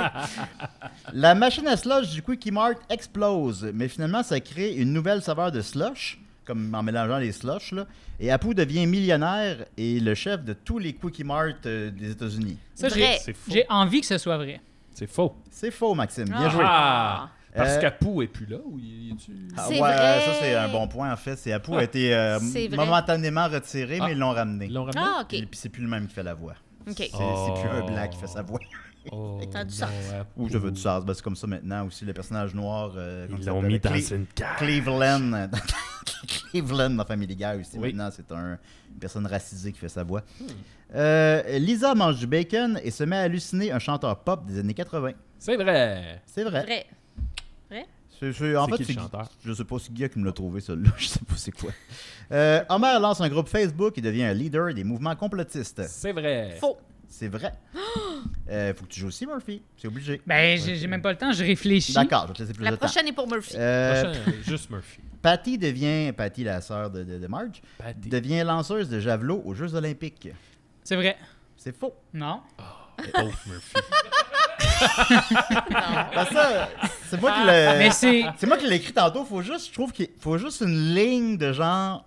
La machine à slush du Quickie Mart explose, mais finalement, ça crée une nouvelle saveur de slush, comme en mélangeant les slush. Là. Et Apu devient millionnaire et le chef de tous les Quickie Mart euh, des États-Unis. Ça, j'ai- Vrai. C'est faux. J'ai envie que ce soit vrai. C'est faux. C'est faux, Maxime. Bien Ah. joué. Ah! Parce Euh, qu'Apu est plus là ou il est-tu. Ah, C'est ouais, vrai. ça c'est un bon point en fait. C'est Apu a été euh, momentanément retiré, Ah. mais ils l'ont ramené. Ils l'ont ramené? Ah, OK. Et puis c'est plus le même qui fait la voix. OK. C'est Oh. c'est plus un black qui fait sa voix. Oh, Ça du sens. Ou je veux du sens. Ben, c'est comme ça maintenant aussi. Le personnage noir. euh, Ils ça l'ont mis dans Cle- une cage. Cleveland. Cleveland dans Family Guy aussi. Oui. Maintenant, c'est un- une personne racisée qui fait sa voix. Hmm. Euh, Lisa mange du bacon et se met à halluciner un chanteur pop des années 80. C'est vrai. C'est vrai. Vrai. C'est- c'est- en C'est fait, qui le chanteur? Je sais pas, c'est Guy qui me l'a trouvé, celui-là. Je sais pas c'est quoi. Euh, Homer lance un groupe Facebook et devient un leader des mouvements complotistes. C'est vrai. Faux. C'est vrai. Euh, faut que tu joues aussi, Murphy. C'est obligé. Ben, j'ai j'ai même pas le temps, je réfléchis. D'accord, je vais te laisser plus La de temps. prochaine est pour Murphy. Euh, Prochain, juste Murphy. Patty devient, Patty, la sœur de, de, de Marge, Patty. devient lanceuse de javelot aux Jeux Olympiques. C'est vrai. C'est faux. Non. Pauvre Murphy. Ben ça, c'est moi qui l'ai. Mais c'est. C'est moi qui l'ai écrit tantôt. Faut juste, je trouve qu'il faut juste une ligne de genre.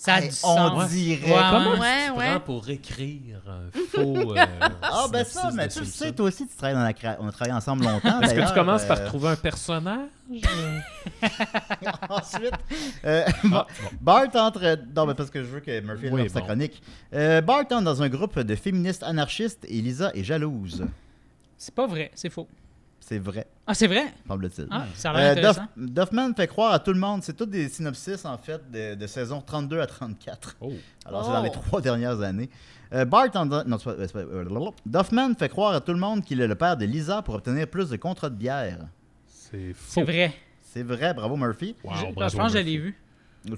Ça a Hey, du on sens. dirait. Ouais, Comment ouais. Tu ouais. prends pour écrire un faux. euh, Ah ben ça, mais tu sais, toi aussi, tu travailles dans la créa- On a travaillé ensemble longtemps. Est-ce que tu commences par euh, trouver un personnage? Ensuite, euh, Ah, bon. Bart entre. Non, mais parce que je veux que Murphy Oui, lance sa bon. chronique. Euh, Bart entre dans un groupe de féministes anarchistes et Lisa est jalouse. C'est pas vrai, c'est faux. C'est vrai, Ah, c'est vrai? semble-t-il. Ah, ça a l'air Euh, intéressant. Duff- Duffman fait croire à tout le monde, c'est tous des synopsis en fait de, de saison 32 à 34. Oh. Alors c'est dans les Oh. trois dernières années. Euh, Bart en... non, c'est pas- c'est pas- euh, Duffman fait croire à tout le monde qu'il est le père de Lisa pour obtenir plus de contrats de bière. C'est faux. C'est vrai. C'est vrai, bravo Murphy. Wow, Je- bravo, je pense que je Murphy. l'ai vu.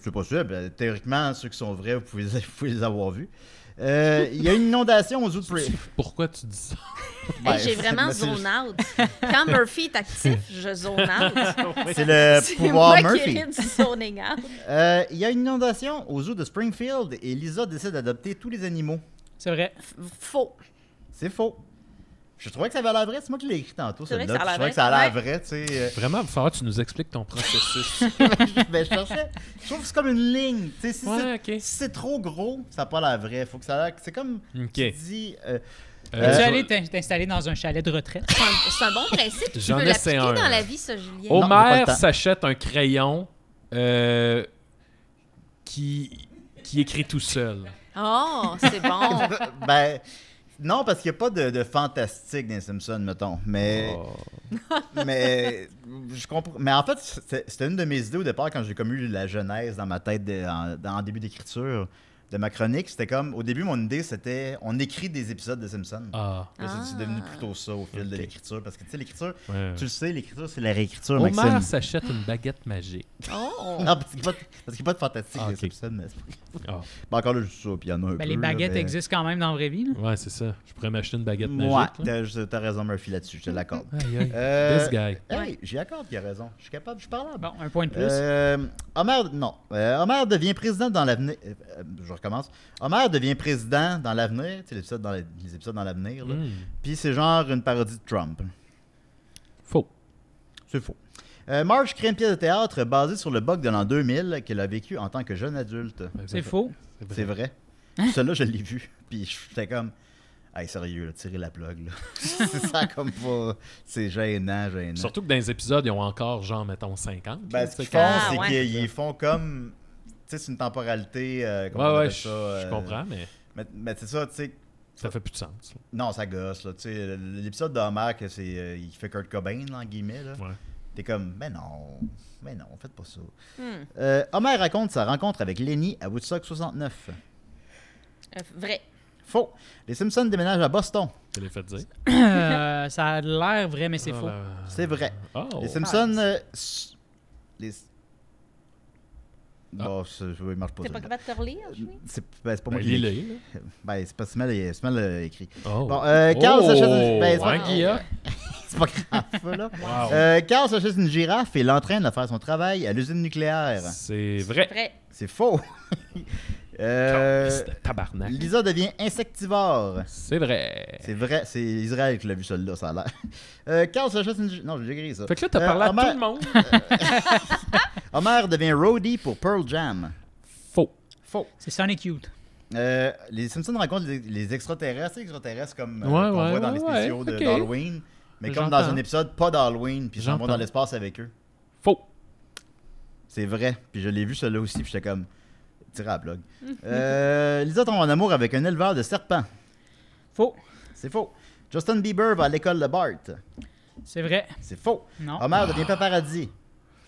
C'est pas sûr. ben, théoriquement, ceux qui sont vrais, vous pouvez, vous pouvez les avoir vus. Euh, Il y a une inondation aux outils. Pourquoi tu dis ça? Ben, Hey, J'ai vraiment zone out. Quand Murphy est actif, je zone out. C'est le pouvoir moi Murphy. hérite du zoning out. Euh, Il y a une inondation au zoo de Springfield et Lisa décide d'adopter tous les animaux. C'est vrai. F- Faux. C'est faux. Je trouvais que ça avait l'air vrai. C'est moi qui l'ai écrit tantôt. C'est vrai celle-là, que ça a puis l'air Je trouvais que ça a l'air vrai. vrai. tu sais. euh, Vraiment, il va falloir que tu nous expliques ton processus. ben, je cherchais. Je trouve que c'est comme une ligne. tu sais, Si Ouais, c'est si trop gros, ça n'a pas l'air vrai. Faut que ça a l'air- C'est comme. Ok. Tu dis. euh, Euh, tu je- allé t'in- t'installer dans un chalet de retraite? C'est un, bon principe. Tu J'en peux l'appliquer un. dans la vie, ça, Julien. Oh. Homer s'achète un crayon euh, qui, qui écrit tout seul. Oh, c'est bon. ben. Non, parce qu'il n'y a pas de, de fantastique dans les Simpsons, mettons. Mais. Oh. mais. Je comprends. Mais en fait, c'était une de mes idées au départ quand j'ai comme eu la genèse dans ma tête de- en, en début d'écriture. De ma chronique, c'était comme, au début, mon idée, c'était, on écrit des épisodes de Simpsons. Ah. Là, c'est- devenu Ah. plutôt ça au fil de l'écriture. Parce que, tu sais, l'écriture, Ouais. tu le sais, l'écriture, c'est la réécriture, Homer Maxime. s'achète une baguette magique. Oh! Non, parce qu'il n'y a, pas de- parce qu'il y a pas de fantastique Ah, des ok. Simpsons. Mais... Ah. Bon, encore là, juste ça, puis il y en a un Ben, peu. les là, baguettes mais- existent quand même dans la vraie vie. là. Ouais, c'est ça. Je pourrais m'acheter une baguette Ouais, magique. là. t'as raison, Murphy, là-dessus, je te l'accorde. Aïe, aïe. Euh, This guy. Hey, j'y accorde qu'il a raison. Je suis capable, je parlable. Bon, un point de plus. Euh, Homer, non. Euh, Homer devient président dans l'avenir. Recommence. Homer devient président dans l'avenir. Tu sais, l'épisode dans les, les épisodes dans l'avenir. Hmm. Puis c'est genre une parodie de Trump. Faux. C'est faux. Euh, Marge crée une pièce de théâtre basée sur le bug de l'an 2000 qu'elle a vécu en tant que jeune adulte. Ben, C'est faux. C'est vrai. Celui-là, je l'ai vu. Puis j'étais comme. Hey, sérieux, là, tirer la plug. c'est ça comme pas. C'est gênant, gênant. Surtout que dans les épisodes, ils ont encore, genre, mettons, 50. Ben, là, ce qu'ils c'est font, Ah, c'est ouais. qu'ils ils font comme. Tu sais, c'est une temporalité. euh, comment Ouais, on ouais, je ça, je euh, comprends, mais Mais, mais c'est ça, tu sais. ça fait plus de sens. là. Non, ça gosse, là. Tu sais, l'épisode d'Homer, que c'est. euh, il fait Kurt Cobain, là, en guillemets, là. Ouais. T'es comme, mais non. Mais non, faites pas ça. Hmm. Euh, Homer raconte sa rencontre avec Lenny à Woodstock 69. Euh, vrai. Faux. Les Simpsons déménagent à Boston. Je l'ai fait dire? Euh, ça a l'air vrai, mais c'est Ah, faux. C'est vrai. Oh. Les Simpsons. euh, s- les... Bon, ça, je- il marche pas. T'es pas ça. capable de te relire, Julie? C'est ben, c'est pas Ben, moi qui l'ai écrit. Ben, c'est pas si mal, c'est mal, euh, écri. Oh. Bon, euh, Carl Oh! s'achète une... Ben, c'est pas... Guilla. c'est pas grave, là. Wow. Euh, Carl s'achète une girafe et l'entraîne à faire son travail à l'usine nucléaire. C'est vrai. Vrai. C'est faux. Euh, Tabarnak. Lisa devient insectivore. C'est vrai. C'est vrai, c'est Israël qui l'a vu celui-là, ça a l'air. Euh, Carl s'achète une... Non, j'ai écrit ça. Fait que là, t'as Euh, parlé à Homer- tout le monde. Homer devient roadie pour Pearl Jam. Faux. Faux. C'est Sonic Youth. Euh, les Simpsons rencontrent les, les extraterrestres, les extraterrestres comme euh, Ouais, qu'on ouais, voit dans ouais, les spéciaux de- ok. d'Halloween, mais comme dans un épisode pas d'Halloween, puis ils s'en vont dans l'espace avec eux. Faux. C'est vrai, puis je l'ai vu celui-là aussi, puis j'étais comme tiré à la plug. Euh, Lisa tombe en amour avec un éleveur de serpents. Faux. C'est faux. Justin Bieber va à l'école de Bart. C'est vrai. C'est faux. Non. Homer devient paparazzi.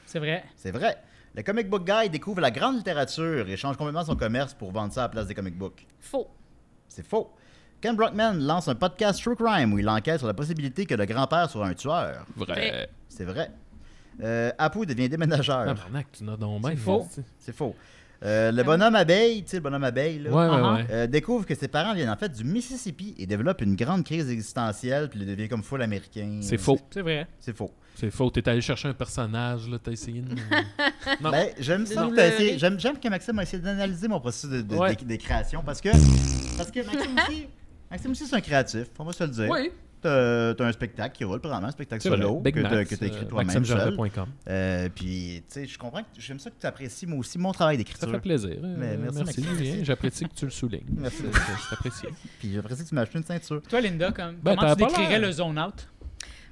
C'est vrai. C'est vrai. Le comic book guy découvre la grande littérature et change complètement son commerce pour vendre ça à la place des comic books. Faux. C'est faux. Ken Brockman lance un podcast True Crime où il enquête sur la possibilité que le grand-père soit un tueur. Vrai. Vrai. C'est vrai. Euh, Apu devient déménageur. Tabarnak, tu n'as donc bien. C'est faux. C'est faux. Euh, le bonhomme abeille, tu sais, le bonhomme abeille, là, Ouais, ouais, Uh-huh. ouais. euh, découvre que ses parents viennent en fait du Mississippi et développe une grande crise existentielle, puis il devient comme full américain. C'est faux. C'est vrai. C'est faux. C'est faux. T'es allé chercher un personnage, là. T'as essayé de. Non. Ben, j'aime ça que essayé- J'aime, j'aime que Maxime a essayé d'analyser mon processus de, créations parce que, parce que Maxime aussi, Maxime aussi c'est un créatif, on va se le dire. Oui. T'as, t'as un spectacle qui roule, probablement, un spectacle vrai. solo que, t'as, écrit euh, toi-même. Euh, puis, tu sais, je comprends que j'aime ça que tu apprécies moi aussi mon travail Ça d'écriture. fait plaisir. Euh, Mais merci, merci. J'apprécie que tu le soulignes. Merci. C'est c'est apprécié. Puis j'apprécie que tu acheté une ceinture. Toi, Linda, comme, Ben, comment tu décrirais le zone out?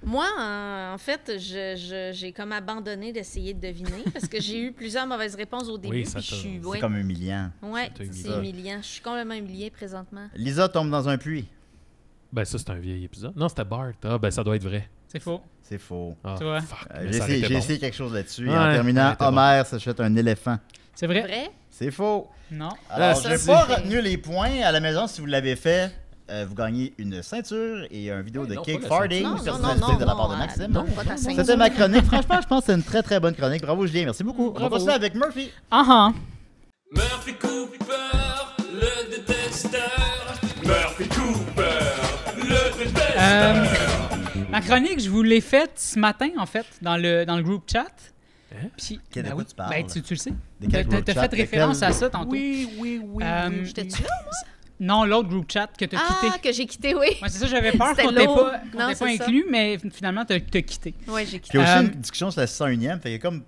Moi, en, en fait, je- je- j'ai comme abandonné d'essayer de deviner parce que j'ai eu plusieurs mauvaises réponses au début. Oui, ça C'est ouais, comme humiliant. ouais, t'a c'est humiliant. Je suis complètement humiliée présentement. Lisa tombe dans un puits. Ben, ça, c'est un vieil épisode. Non, c'était Bart. Ah, ben, ça doit être vrai. C'est faux. C'est faux. Ah, Tu vois? fuck. Euh, j'ai, essayé, aurait été j'ai bon. essayé quelque chose là-dessus. et Ouais, en terminant, bon. Homer s'achète un éléphant. C'est vrai? Vrai? C'est faux. Non. Alors, ça, j'ai c'est- pas retenu les points à la maison. Si vous l'avez fait, euh, vous gagnez une ceinture et une vidéo Ouais, de non, cake farting non, de la part de Maxime. C'était ma chronique. Franchement, je pense que c'est une très très bonne chronique. Bravo Julien, merci beaucoup. On va passer avec Murphy. Ah ah. Murphy Cooper, le détesteur. Euh, ma chronique, je vous l'ai faite ce matin, en fait, dans le, dans le group chat. Hein? Puis, de ben quoi oui, tu parles? ben, tu, tu le sais. T'as chat? fait référence quel- à ça tantôt. Oui, oui, oui. Euh, oui. J'étais-tu là? Non, l'autre group chat que tu as Ah, quitté. que j'ai quitté, oui. Ouais, c'est ça, j'avais peur qu'on t'ait pas, Non, ça. inclus, mais finalement, tu as quitté. Oui, j'ai Puis quitté. il y a aussi Euh, une discussion sur la 601e. Fait qu'il y a comme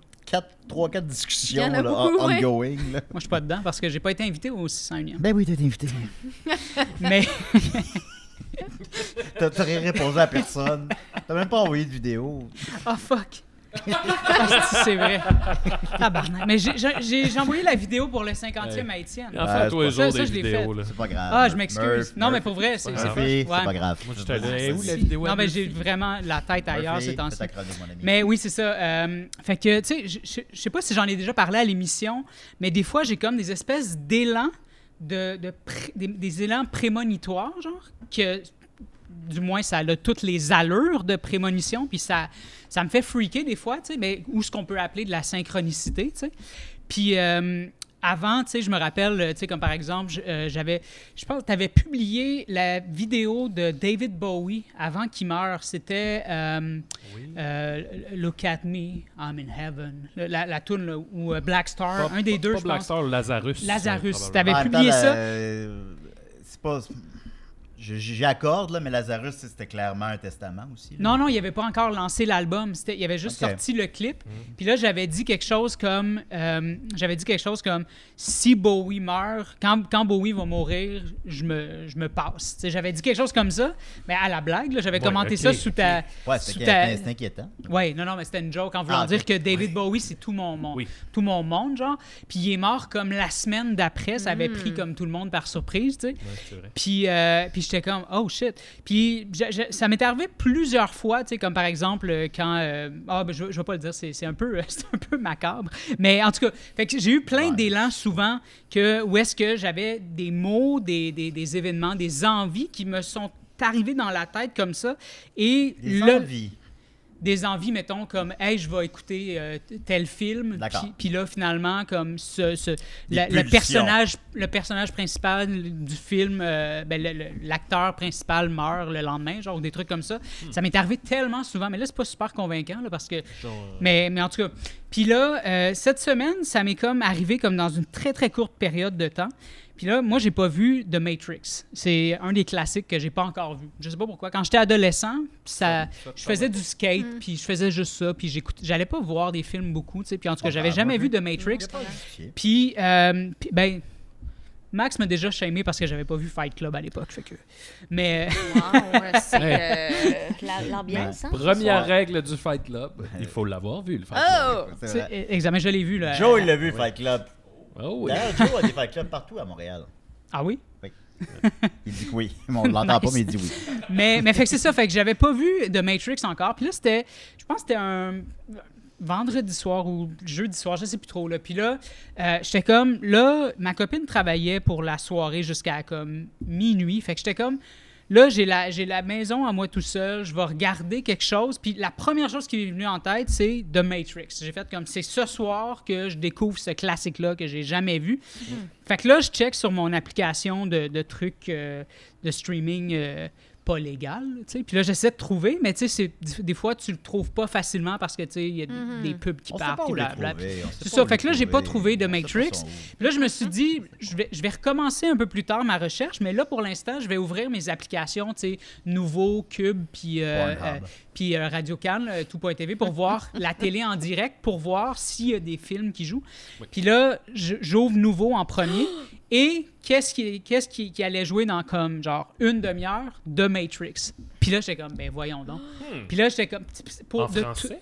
3-4 discussions Il là, beaucoup, on- ouais. ongoing. là. Moi, je suis pas dedans parce que j'ai pas été invité au 601e. Ben oui, t'as été invité. Mais T'as rien répondu à personne? T'as même pas envoyé de vidéo. Oh fuck! C'est vrai. Tabarnak. Mais j'ai- envoyé la vidéo pour le 50e à Étienne. En Ouais, fait tous les jours des je vidéos. C'est pas grave. Ah, je m'excuse. Non, mais pour vrai, c'est pas. c'est pas grave. Moi, là. Eh, où la vidéo? Non, mais j'ai vraiment la tête ailleurs Murphy, ces temps-ci. Mais oui, c'est ça. Euh, fait que, tu sais, je- je je sais pas si j'en ai déjà parlé à l'émission, mais des fois, j'ai comme des espèces d'élan de, des élans prémonitoires, genre, que du moins ça a toutes les allures de prémonition, puis ça, ça me fait freaker des fois, tu sais, mais ou ce qu'on peut appeler de la synchronicité, tu sais. Puis euh, avant, tu sais, je me rappelle, tu sais, comme par exemple, euh, j'avais, je pense que tu avais publié la vidéo de David Bowie avant qu'il meure. C'était euh, euh, Look at me, I'm in heaven. Le- La, la tune là, ou euh, Black Star, Pas- un des pas- deux, pas je Black pense. Star, Lazarus. Lazarus, même temps, publié la- ça? euh, C'est pas. Je- J'y accorde, là, mais Lazarus, c'était clairement un testament aussi. là. Non, non, il avait pas encore lancé l'album. C'était- Il avait juste sorti le clip. Puis là, j'avais dit quelque chose comme, euh, j'avais dit quelque chose comme, si Bowie meurt, quand, quand Bowie va mourir, je me, je me passe. J'avais dit quelque chose comme ça, mais à la blague, là, j'avais Ouais, commenté ça sous ta, Ouais, sous c'était ta- inquiétant. Ouais, non, non, mais c'était une joke en voulant Ah, dire que David Bowie, c'est tout mon, mon- Oui. tout mon monde, genre. Puis il est mort comme la semaine d'après. Ça avait pris comme tout le monde par surprise, tu sais. Ouais, c'est vrai. Puis, euh, puis j'étais comme, oh shit. Puis je- je- ça m'est arrivé plusieurs fois, tu sais, comme par exemple euh, quand. euh, ah, ben, je, je vais pas le dire, c'est c'est un, peu, c'est un peu macabre. Mais en tout cas, fait que j'ai eu plein Ouais. d'élans souvent que, où est-ce que j'avais des mots, des, des, des événements, des envies qui me sont arrivés dans la tête comme ça. Et le- envies. Des envies, mettons, comme, hey, je vais écouter euh, tel film. Puis- Puis là, finalement, comme ce, ce- Des la- le, personnage, le personnage principal du film, euh, ben, l'acteur principal meurt le lendemain, genre des trucs comme ça. Hmm. Ça m'est arrivé tellement souvent, mais là, c'est pas super convaincant, là, parce que. Mais, mais en tout cas. Puis là, euh, cette semaine, ça m'est comme arrivé comme dans une très, très courte période de temps. Puis là, moi, j'ai pas vu The Matrix. C'est un des classiques que j'ai pas encore vu. Je sais pas pourquoi. Quand j'étais adolescent, ça, je faisais du skate, puis je faisais juste ça, puis j'écoutais. J'allais pas voir des films beaucoup, tu sais. Puis en tout cas, j'avais Ah, jamais vu The Matrix. Puis, euh, puis, ben, Max m'a déjà shamé parce que j'avais pas vu Fight Club à l'époque. Fait que. Mais. Wow, c'est euh, la- l'ambiance. hein, Première soir. règle du Fight Club, il faut l'avoir vu, le Fight Oh! Vrai. Examen, je l'ai vu, là. Joe, il l'a vu, Fight Club. Oh oui. D'ailleurs, Joe a des Fight Club partout à Montréal. Ah oui? Il dit que oui. On l'entend pas, mais il dit oui. mais, mais fait que c'est ça, fait que j'avais pas vu de Matrix encore. Puis là, c'était, je pense que c'était un vendredi soir ou jeudi soir, je sais plus trop. Là. Puis là, euh, j'étais comme, là, ma copine travaillait pour la soirée jusqu'à comme minuit. Fait que j'étais comme, là, j'ai la, j'ai la maison à moi tout seul, je vais regarder quelque chose. Puis la première chose qui m'est venue en tête, c'est The Matrix. J'ai fait comme, c'est ce soir que je découvre ce classique-là que j'ai jamais vu. Fait que là, je check sur mon application de, de trucs euh, de streaming euh, pas légal, tu sais. Puis là, j'essaie de trouver, mais tu sais, c'est- des fois, tu le trouves pas facilement parce que, tu sais, il y a des- des pubs qui On sait partent. C'est ça. Fait que là, j'ai pas trouvé de Matrix. Puis là, je me suis dit, je vais, je vais recommencer un peu plus tard ma recherche, mais là, pour l'instant, je vais ouvrir mes applications, tu sais, Nouveau, Cube, puis euh, puis euh, Radio Cannes, euh, tout.tv, pour voir la télé en direct, pour voir s'il y a des films qui jouent. Puis là, j'ouvre Nouveau en premier. Et qu'est-ce qui, qu'est-ce qui, qui allait jouer dans comme genre une demi-heure? De Matrix? Puis là, j'étais comme, ben voyons donc. Puis là, j'étais comme. Pour, En de français?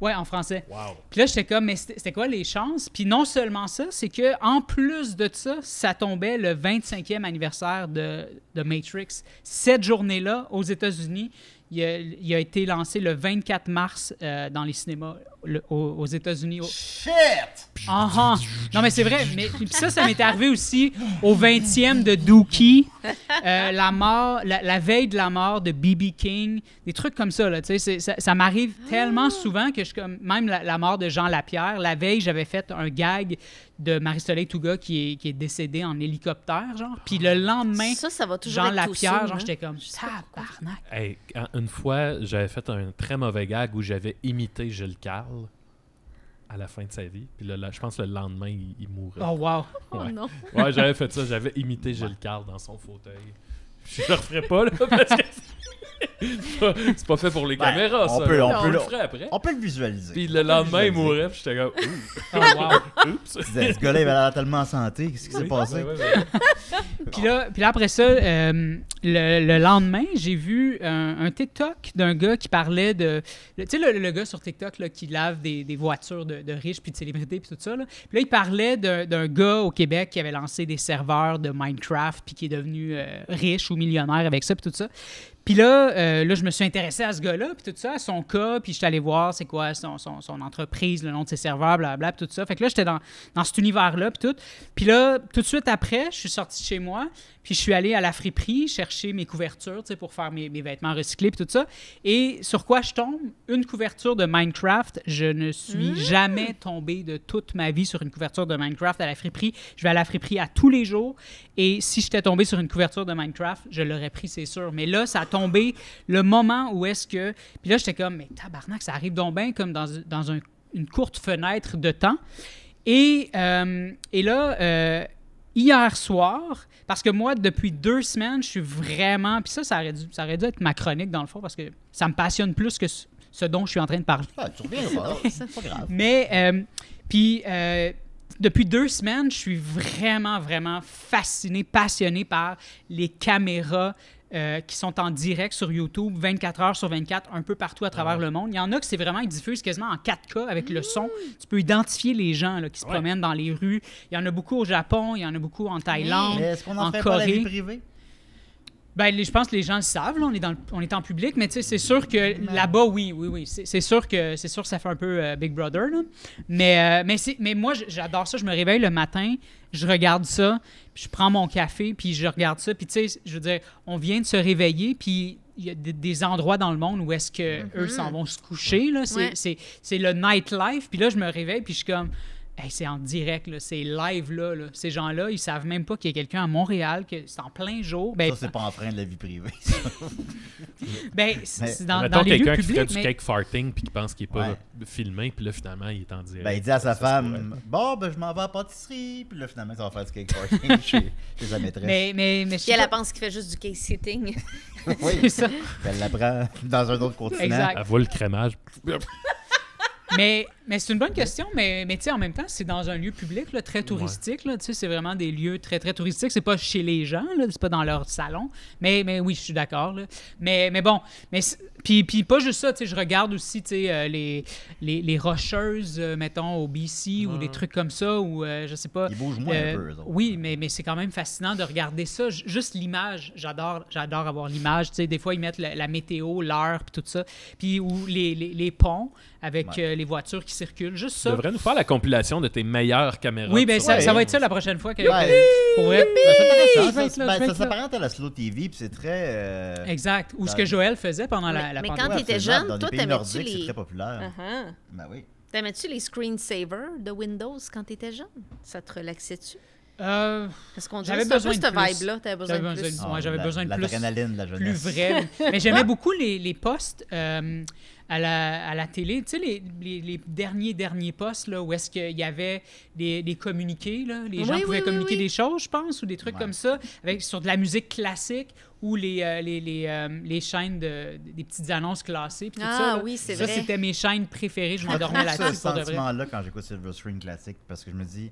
Ouais, en français. Wow. Puis là, j'étais comme, mais c'était c'était quoi les chances? Puis non seulement ça, c'est que en plus de ça, ça tombait le 25e anniversaire de, de Matrix. Cette journée-là, aux États-Unis, il a, été lancé le 24 mars euh, dans les cinémas le- aux, aux États-Unis. Au- Shit! Ah, ah. Non, mais c'est vrai. Mais puis ça, ça m'est arrivé aussi au 20e de Dookie, euh, la mort, la, la veille de la mort de B.B. King, des trucs comme ça. Là, tu sais, c'est- ça ça m'arrive tellement souvent que je suis comme même la, la mort de Jean Lapierre. La veille, j'avais fait un gag de Marie-Soleil Touga qui est, qui est décédée en hélicoptère, genre. Puis le lendemain, Ça, ça va toujours Jean Lapierre, genre, hein. j'étais comme tabarnak. Hey, une fois, j'avais fait un très mauvais gag où j'avais imité Gilles Carle à la fin de sa vie. Puis le- le- je pense que le lendemain, il, il mourait. Oh, wow. Oh Ouais. non. Ouais, j'avais fait ça. J'avais imité Gilles Carle dans son fauteuil. Je le referai pas, là, parce que c'est pas- fait pour les Ben, caméras, on ça. peut- on peut le le- ferai après. On peut le visualiser. Puis le lendemain, il mourait, puis j'étais comme, ouh, Oh, wow. oups. Ce gars-là, il va l'air tellement en santé. Qu'est-ce qui s'est Oui, passé? ouais, ouais, ouais. Puis là, puis là, après ça, euh, le, le lendemain, j'ai vu un, un TikTok d'un gars qui parlait de. le- Tu sais, le, le gars sur TikTok là, qui lave des, des voitures de, de riches puis de célébrités puis tout ça. Là. Puis là, il parlait d'un d'un gars au Québec qui avait lancé des serveurs de Minecraft puis qui est devenu euh, riche ou millionnaire avec ça puis tout ça. Puis là, euh, là, je me suis intéressé à ce gars-là, puis tout ça, à son cas, puis je suis allé voir c'est quoi son, son, son entreprise, le nom de ses serveurs, blablabla, puis tout ça. Fait que là, j'étais dans, dans cet univers-là, puis tout. Puis là, tout de suite après, je suis sorti de chez moi, puis je suis allé à la friperie chercher mes couvertures, tu sais, pour faire mes, mes vêtements recyclés, puis tout ça. Et sur quoi je tombe? Une couverture de Minecraft. Je ne suis jamais tombé de toute ma vie sur une couverture de Minecraft à la friperie. Je vais à la friperie à tous les jours. Et si j'étais tombé sur une couverture de Minecraft, je l'aurais pris, c'est sûr. Mais là, ça a tombé le moment où est-ce que. Puis là, j'étais comme, mais tabarnak, ça arrive donc bien comme dans, dans un- une courte fenêtre de temps. Et, euh, et là, euh, hier soir, parce que moi, depuis deux semaines, je suis vraiment. Puis ça, ça aurait, dû, ça aurait dû être ma chronique, dans le fond, parce que ça me passionne plus que ce, dont je suis en train de parler. Ah, tu reviens, c'est pas grave. Mais, euh, puis, euh, depuis deux semaines, je suis vraiment, vraiment fasciné, passionné par les caméras euh, qui sont en direct sur YouTube 24 heures sur 24, un peu partout à travers le monde. Il y en a que c'est vraiment, ils diffusent quasiment en 4K avec le son. Tu peux identifier les gens là, qui se Ouais. promènent dans les rues. Il y en a beaucoup au Japon, il y en a beaucoup en Thaïlande, Mais est-ce qu'on en, en fait pas la vie Corée. privée? Ben, les- je pense que les gens le savent, là, on, est dans le- on est en public, mais c'est sûr que là-bas, oui, oui, oui. C'est sûr que c'est sûr que ça fait un peu euh, Big Brother, là. Mais, euh, mais, moi, j'adore ça. Je me réveille le matin, je regarde ça, puis je prends mon café, puis je regarde ça. Puis tu sais, je veux dire, on vient de se réveiller, puis il y a des, des endroits dans le monde où est-ce que eux s'en vont se coucher, Ouais. c'est le nightlife. Puis là, je me réveille, puis je suis comme... Hey, c'est en direct, là, c'est live là, là. Ces gens-là, ils savent même pas qu'il y a quelqu'un à Montréal, que c'est en plein jour. Ben, Ça, c'est pas en frein de la vie privée. ben, c'est dans, Mettons dans les lieux quelqu'un qui publics, du mais... cake farting puis qui pense qu'il est pas Ouais. filmé, puis là, finalement, il est en direct. Ben, il dit à sa femme Bon, ben, je m'en vais à la pâtisserie. Puis là, finalement, ça va faire du cake farting chez, chez sa maîtresse. Mais, mais, mais Puis elle, pense qu'il fait juste du case sitting. Oui, c'est ça. elle l'apprend dans un autre continent. Exact. Elle voit le crémage. Mais mais c'est une bonne question, mais, mais tu sais, en même temps, c'est dans un lieu public, là, très touristique. Tu sais, c'est vraiment des lieux très, très touristiques. C'est pas chez les gens, c'est pas dans leur salon. Mais, mais oui, je suis d'accord. Mais, mais bon, mais puis, puis pas juste ça, tu sais, je regarde aussi tu sais, euh, les, les, les rocheuses, euh, mettons, au BC ou des trucs comme ça, ou euh, je sais pas. Ils bougent moins Euh, un peu, eux autres. Oui, mais, mais c'est quand même fascinant de regarder ça. J- Juste l'image, j'adore, j'adore avoir l'image. Tu sais, des fois, ils mettent la, la météo, l'heure, puis tout ça. Puis ou les, les, les ponts avec Ouais. euh, les voitures qui circulent. Juste Tu ça. devrais nous faire la compilation de tes meilleures caméras. Oui, ben ça, le- ça va être ça la prochaine fois. Que, Ouais. pour vrai. Ben, ça, ben, s'apparente à la slow TV, puis c'est très. euh, Exact. Ou ce que Joël faisait pendant la, la Mais pandémie. quand t'étais absolument. jeune, toi, t'aimais-tu nordiques, c'est les- très populaire. Uh-huh. Ben oui. T'aimais-tu les screensavers de Windows quand t'étais jeune? Ça te relaxait-tu? Euh, Parce qu'on J'avais besoin peu de cette plus. vibe-là. T'avais besoin J'avais de besoin plus. de- Ouais, j'avais la- besoin de plus- L'adrénaline la plus jeunesse. vrai. Mais j'aimais beaucoup les, les posts euh, à, la, à la télé. Tu sais, les, les, les derniers, derniers posts là, où est-ce qu'il y avait des, des communiqués. Là. Les gens Oui, pouvaient oui, communiquer oui. des choses, je pense, ou des trucs Ouais. comme ça, avec, sur de la musique classique ou les, euh, les, les, euh, les chaînes de, des petites annonces classées. puis tout Ah ça, oui, c'est Ça, vrai. c'était mes chaînes préférées. Je m'endormais là-dessus ce sentiment-là quand j'écoute Silver String Classic parce que je me dis,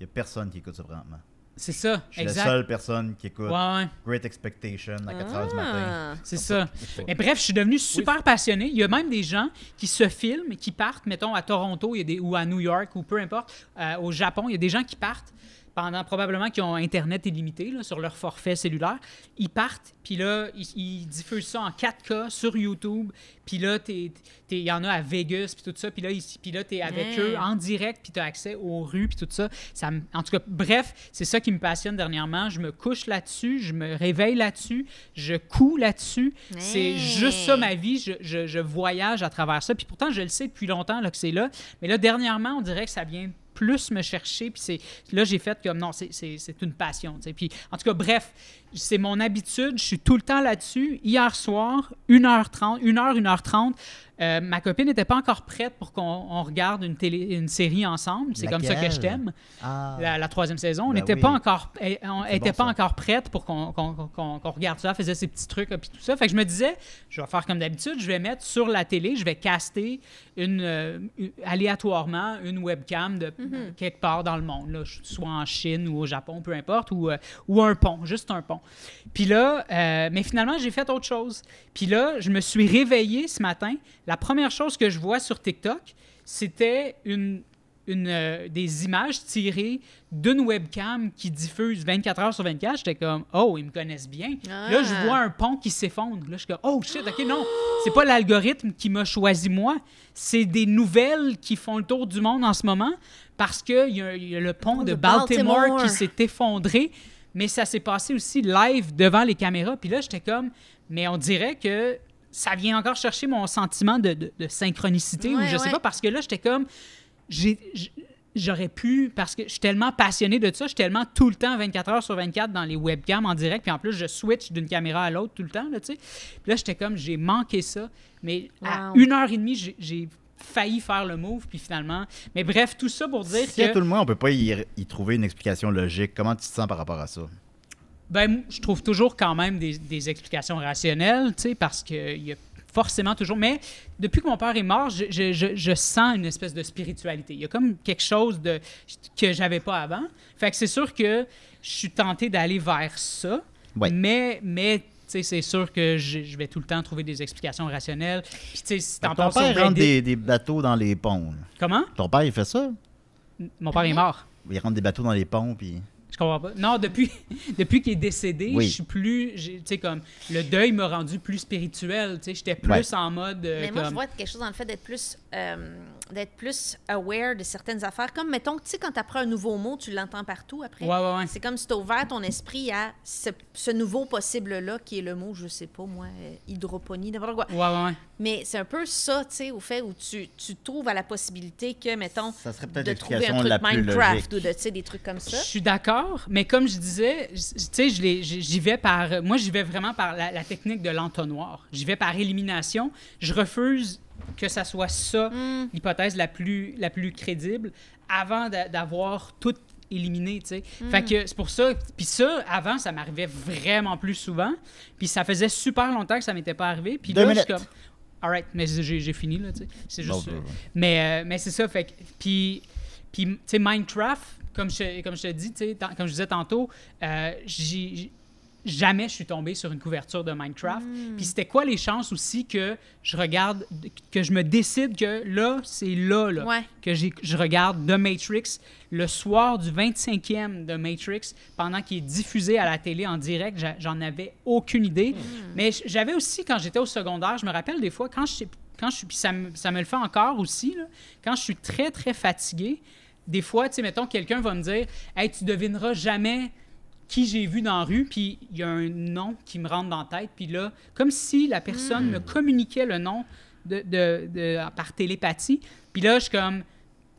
il n'y a personne qui écoute ça présentement. C'est ça, Je suis exact. la seule personne qui écoute Ouais, ouais. Great Expectation à 4 h du matin. Ah. C'est ça. Mais bref, je suis devenu super passionné. Il y a même des gens qui se filment, qui partent, mettons, à Toronto il y a des, ou à New York ou peu importe, euh, au Japon. Il y a des gens qui partent pendant probablement qui ont Internet illimité là, sur leur forfait cellulaire. Ils partent, puis là, ils, ils diffusent ça en 4K sur YouTube. Puis là, t'es- t'es- il y en a à Vegas, puis tout ça. Puis là, ici- puis là tu es avec eux en direct, puis tu as accès aux rues, puis tout ça. ça en tout cas, bref, c'est ça qui me passionne dernièrement. Je me couche là-dessus, je me réveille là-dessus, je couds là-dessus. C'est juste ça ma vie. Je, je- je voyage à travers ça. Puis pourtant, je le sais depuis longtemps là, que c'est là. Mais là, dernièrement, on dirait que ça vient plus me chercher. Puis c'est là, j'ai fait comme non, c'est- une passion. tu sais. Puis en tout cas, bref, c'est mon habitude. Je suis tout le temps là-dessus. Hier soir, 1h30, 1h, 1h30. Euh, ma copine n'était pas encore prête pour qu'on on regarde une, télé, une série ensemble. C'est comme ça que je t'aime Ah. la, la troisième saison. On Ben n'était oui. pas encore, elle- on était bon, pas ça. encore prête pour qu'on qu'on- qu'on- qu'on regarde ça, elle faisait ses petits trucs et tout ça. Fait que je me disais, je vais faire comme d'habitude, je vais mettre sur la télé, je vais caster une, euh, aléatoirement une webcam de quelque part dans le monde, là, soit en Chine ou au Japon, peu importe, ou, euh, ou un pont, juste un pont. Puis là, euh, mais finalement, j'ai fait autre chose. Puis là, je me suis réveillé ce matin. La première chose que je vois sur TikTok, c'était une une, euh, des images tirées d'une webcam qui diffuse 24 heures sur 24. J'étais comme, oh, ils me connaissent bien. Là, je Ah. vois un pont qui s'effondre. Là, je suis comme, oh shit, ok, non, c'est pas l'algorithme qui m'a choisi moi. C'est des nouvelles qui font le tour du monde en ce moment parce qu'il y, y a le pont de, de Baltimore, Baltimore. qui s'est effondré. Mais ça s'est passé aussi live devant les caméras. Puis là, j'étais comme, mais on dirait que ça vient encore chercher mon sentiment de, de- de synchronicité ou Ouais, je sais ouais. pas parce que là, j'étais comme, j'ai- j'aurais pu, parce que je suis tellement passionné de ça, je suis tellement tout le temps 24 heures sur 24 dans les webcams en direct, puis en plus, je switch d'une caméra à l'autre tout le temps, là, tu sais. Puis là, j'étais comme, j'ai manqué ça, mais à une heure et demie, j'ai- j'ai failli faire le move, puis finalement... Mais bref, tout ça pour dire Si que... tout le monde, on peut pas y, y trouver une explication logique. Comment tu te sens par rapport à ça? Ben, je trouve toujours quand même des, des explications rationnelles, tu sais, parce qu'il y a forcément toujours. Mais depuis que mon père est mort, je, je- je- je sens une espèce de spiritualité. Il y a comme quelque chose de, que j'avais pas avant. Fait que c'est sûr que je suis tenté d'aller vers ça. Ouais. Mais, mais tu sais, c'est sûr que je, vais tout le temps trouver des explications rationnelles. Puis, tu sais, si t'en Ton père rentre des, des bateaux dans les ponts. là. Comment? Ton père, il fait ça? Mon père est mort. Il rentre des bateaux dans les ponts, puis... Je comprends pas. Non, depuis, depuis qu'il est décédé, Oui. je suis plus. Tu sais, comme. Le deuil m'a rendu plus spirituel. Tu sais, j'étais plus Ouais. en mode. euh, Mais moi, je vois quelque chose dans le fait d'être plus, euh, d'être plus aware de certaines affaires. Comme, mettons, tu sais, quand tu apprends un nouveau mot, tu l'entends partout après. Ouais, ouais, ouais. C'est comme si tu as ouvert ton esprit à ce, ce nouveau possible-là, qui est le mot, je sais pas, moi, euh, hydroponie, n'importe quoi. Ouais, ouais, ouais. Mais c'est un peu ça, tu sais, au fait où tu, tu trouves à la possibilité que, mettons, Ça serait peut-être de trouver un truc Minecraft ou de, tu sais, des trucs comme Je ça. suis d'accord, mais comme je disais, tu sais, je j'y vais par. Moi, j'y vais vraiment par la, la technique de l'entonnoir. J'y vais par élimination. Je refuse que ça soit ça, Hmm. l'hypothèse la plus, la plus crédible, avant d'a- d'avoir tout éliminé, tu sais. Hmm. Fait que c'est pour ça. Puis ça, avant, ça m'arrivait vraiment plus souvent. Puis ça faisait super longtemps que ça m'était pas arrivé. Puis là, je suis minutes. comme. Alright, mais j'ai fini, là, tu sais. C'est juste. Bon, euh, bon, bon. mais, euh, mais c'est ça, fait que. Puis, puis tu sais, Minecraft, comme je, comme je te dis, tu sais, comme je disais tantôt, euh, j'ai- jamais je suis tombé sur une couverture de Minecraft. Puis c'était quoi les chances aussi que je regarde, que je me décide que là, c'est là, là Ouais. que je regarde The Matrix le soir du 25e de Matrix pendant qu'il est diffusé à la télé en direct. J'en avais aucune idée. Mais j- j'avais aussi, quand j'étais au secondaire, je me rappelle des fois, quand je, quand je suis, puis ça me, ça me le fait encore aussi, là, quand je suis très, très fatigué, des fois, tu sais, mettons, quelqu'un va me dire Hey, tu devineras jamais qui j'ai vu dans la rue, puis il y a un nom qui me rentre dans la tête, puis là, comme si la personne me communiquait le nom de, de- de- par télépathie, puis là, je suis comme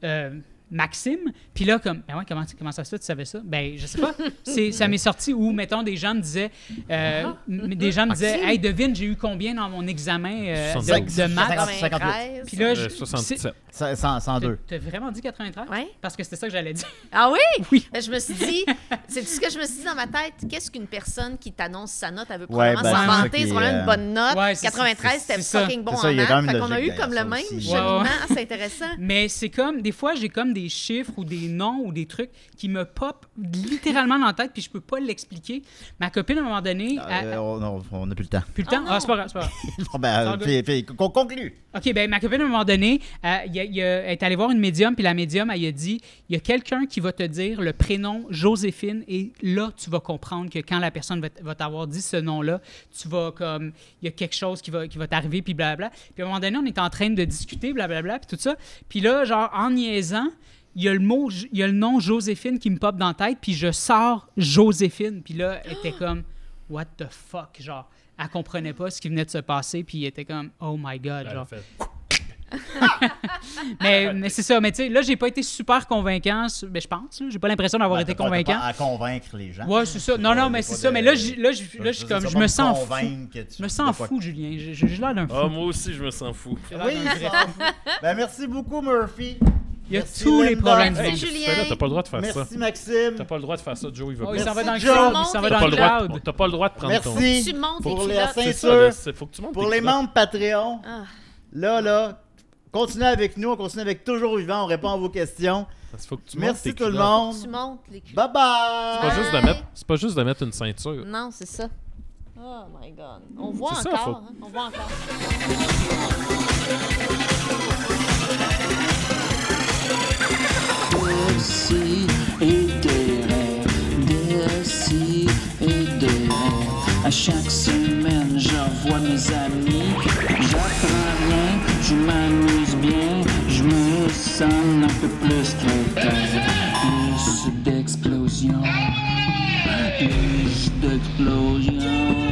euh, Maxime, puis là, comme, ben ouais, comment, comment ça se fait, tu savais ça? Ben, je sais pas. C'est, ça m'est sorti où, mettons, des gens me disaient, euh, m- des gens me disaient, hey, devine, j'ai eu combien dans mon examen euh, de, 65. de maths? 50. 58. 93. Puis là, je- Euh, 77. Ça- cent- 102. T'as vraiment dit 93? Ouais. Parce que c'était ça que j'allais dire. Ah oui? Oui. Ben, je me suis dit, c'est tout ce que je me suis dit dans ma tête? Qu'est-ce qu'une personne qui t'annonce sa note, elle veut Ouais, probablement ben, s'en c'est vanter, c'est est, probablement une euh, bonne note. Ouais, c'est- 93, c'est- c'était c'est fucking bon C'est en maths. Fait qu'on a eu comme le même cheminement assez intéressant. Mais c'est comme, des fois, j'ai comme des chiffres ou des noms ou des trucs qui me pop littéralement dans la tête, puis je peux pas l'expliquer. Ma copine, à un moment donné, Euh, on- n'a plus le temps. plus le temps? Oh ah, c'est pas grave, c'est pas grave. Bon, ben, fais- fais- con- conclue. OK, ben ma copine, à un moment donné, euh, il y a- il y a- elle est allée voir une médium, puis la médium, elle a dit il y a quelqu'un qui va te dire le prénom Joséphine, et là, tu vas comprendre que quand la personne va t'avoir dit ce nom-là, tu vas comme. Il y a quelque chose qui va, qui va t'arriver, puis blablabla. Puis à un moment donné, on est en train de discuter, blablabla, puis tout ça. Puis là, genre, en niaisant, il y a le mot, il y a le nom Joséphine qui me pop dans la tête, puis je sors Joséphine. Puis là, elle était comme What the fuck? Genre, elle comprenait pas ce qui venait de se passer, puis elle était comme Oh my god, Elle a genre. fait- Mais, mais c'est ça. Mais tu sais, là, j'ai pas été super convaincant. Mais je pense. J'ai pas l'impression d'avoir Ben, été convaincant. pas À convaincre les gens. Ouais, c'est ça. Non, non, mais c'est de- ça. Mais là, là, je là, je suis comme, je me sens fou. Je me sens fou, Julien. J'ai l'air d'un fou. Ah, moi aussi, je me sens fou. Oui, fou. Ben, merci beaucoup, Murphy. Il y a Merci, tous les problèmes du Merci, monde. Julien. Fais-le, T'as pas le droit de faire ça. Merci, Maxime. T'as pas le droit de faire ça, Joe, il veut Oh, pas. il s'en va dans le cloud. Il s'en va T'as dans le le droit de- cloud. T'as pas le droit de prendre ton... Merci. Tu montes Pour les les culottes. C'est ça, ceinture. là, c'est- faut que tu montes Pour les membres Patreon, Ah. là, là, continuez avec nous. On continue avec Toujours Vivant. On répond à vos questions. Faut que tu montes Merci tout le monde. Tu montes les culottes. Bye bye. C'est pas juste de mettre- C'est pas juste de mettre une ceinture. Non, c'est ça. Oh my God. On voit ça, encore. faut- hein, On voit encore. d'ici et des rêves, d'ici et des rêves. À chaque semaine, j'envoie mes amis. J'apprends rien, je m'amuse bien, je me sens un peu plus crétin. Plus d'explosion, plus d'explosion.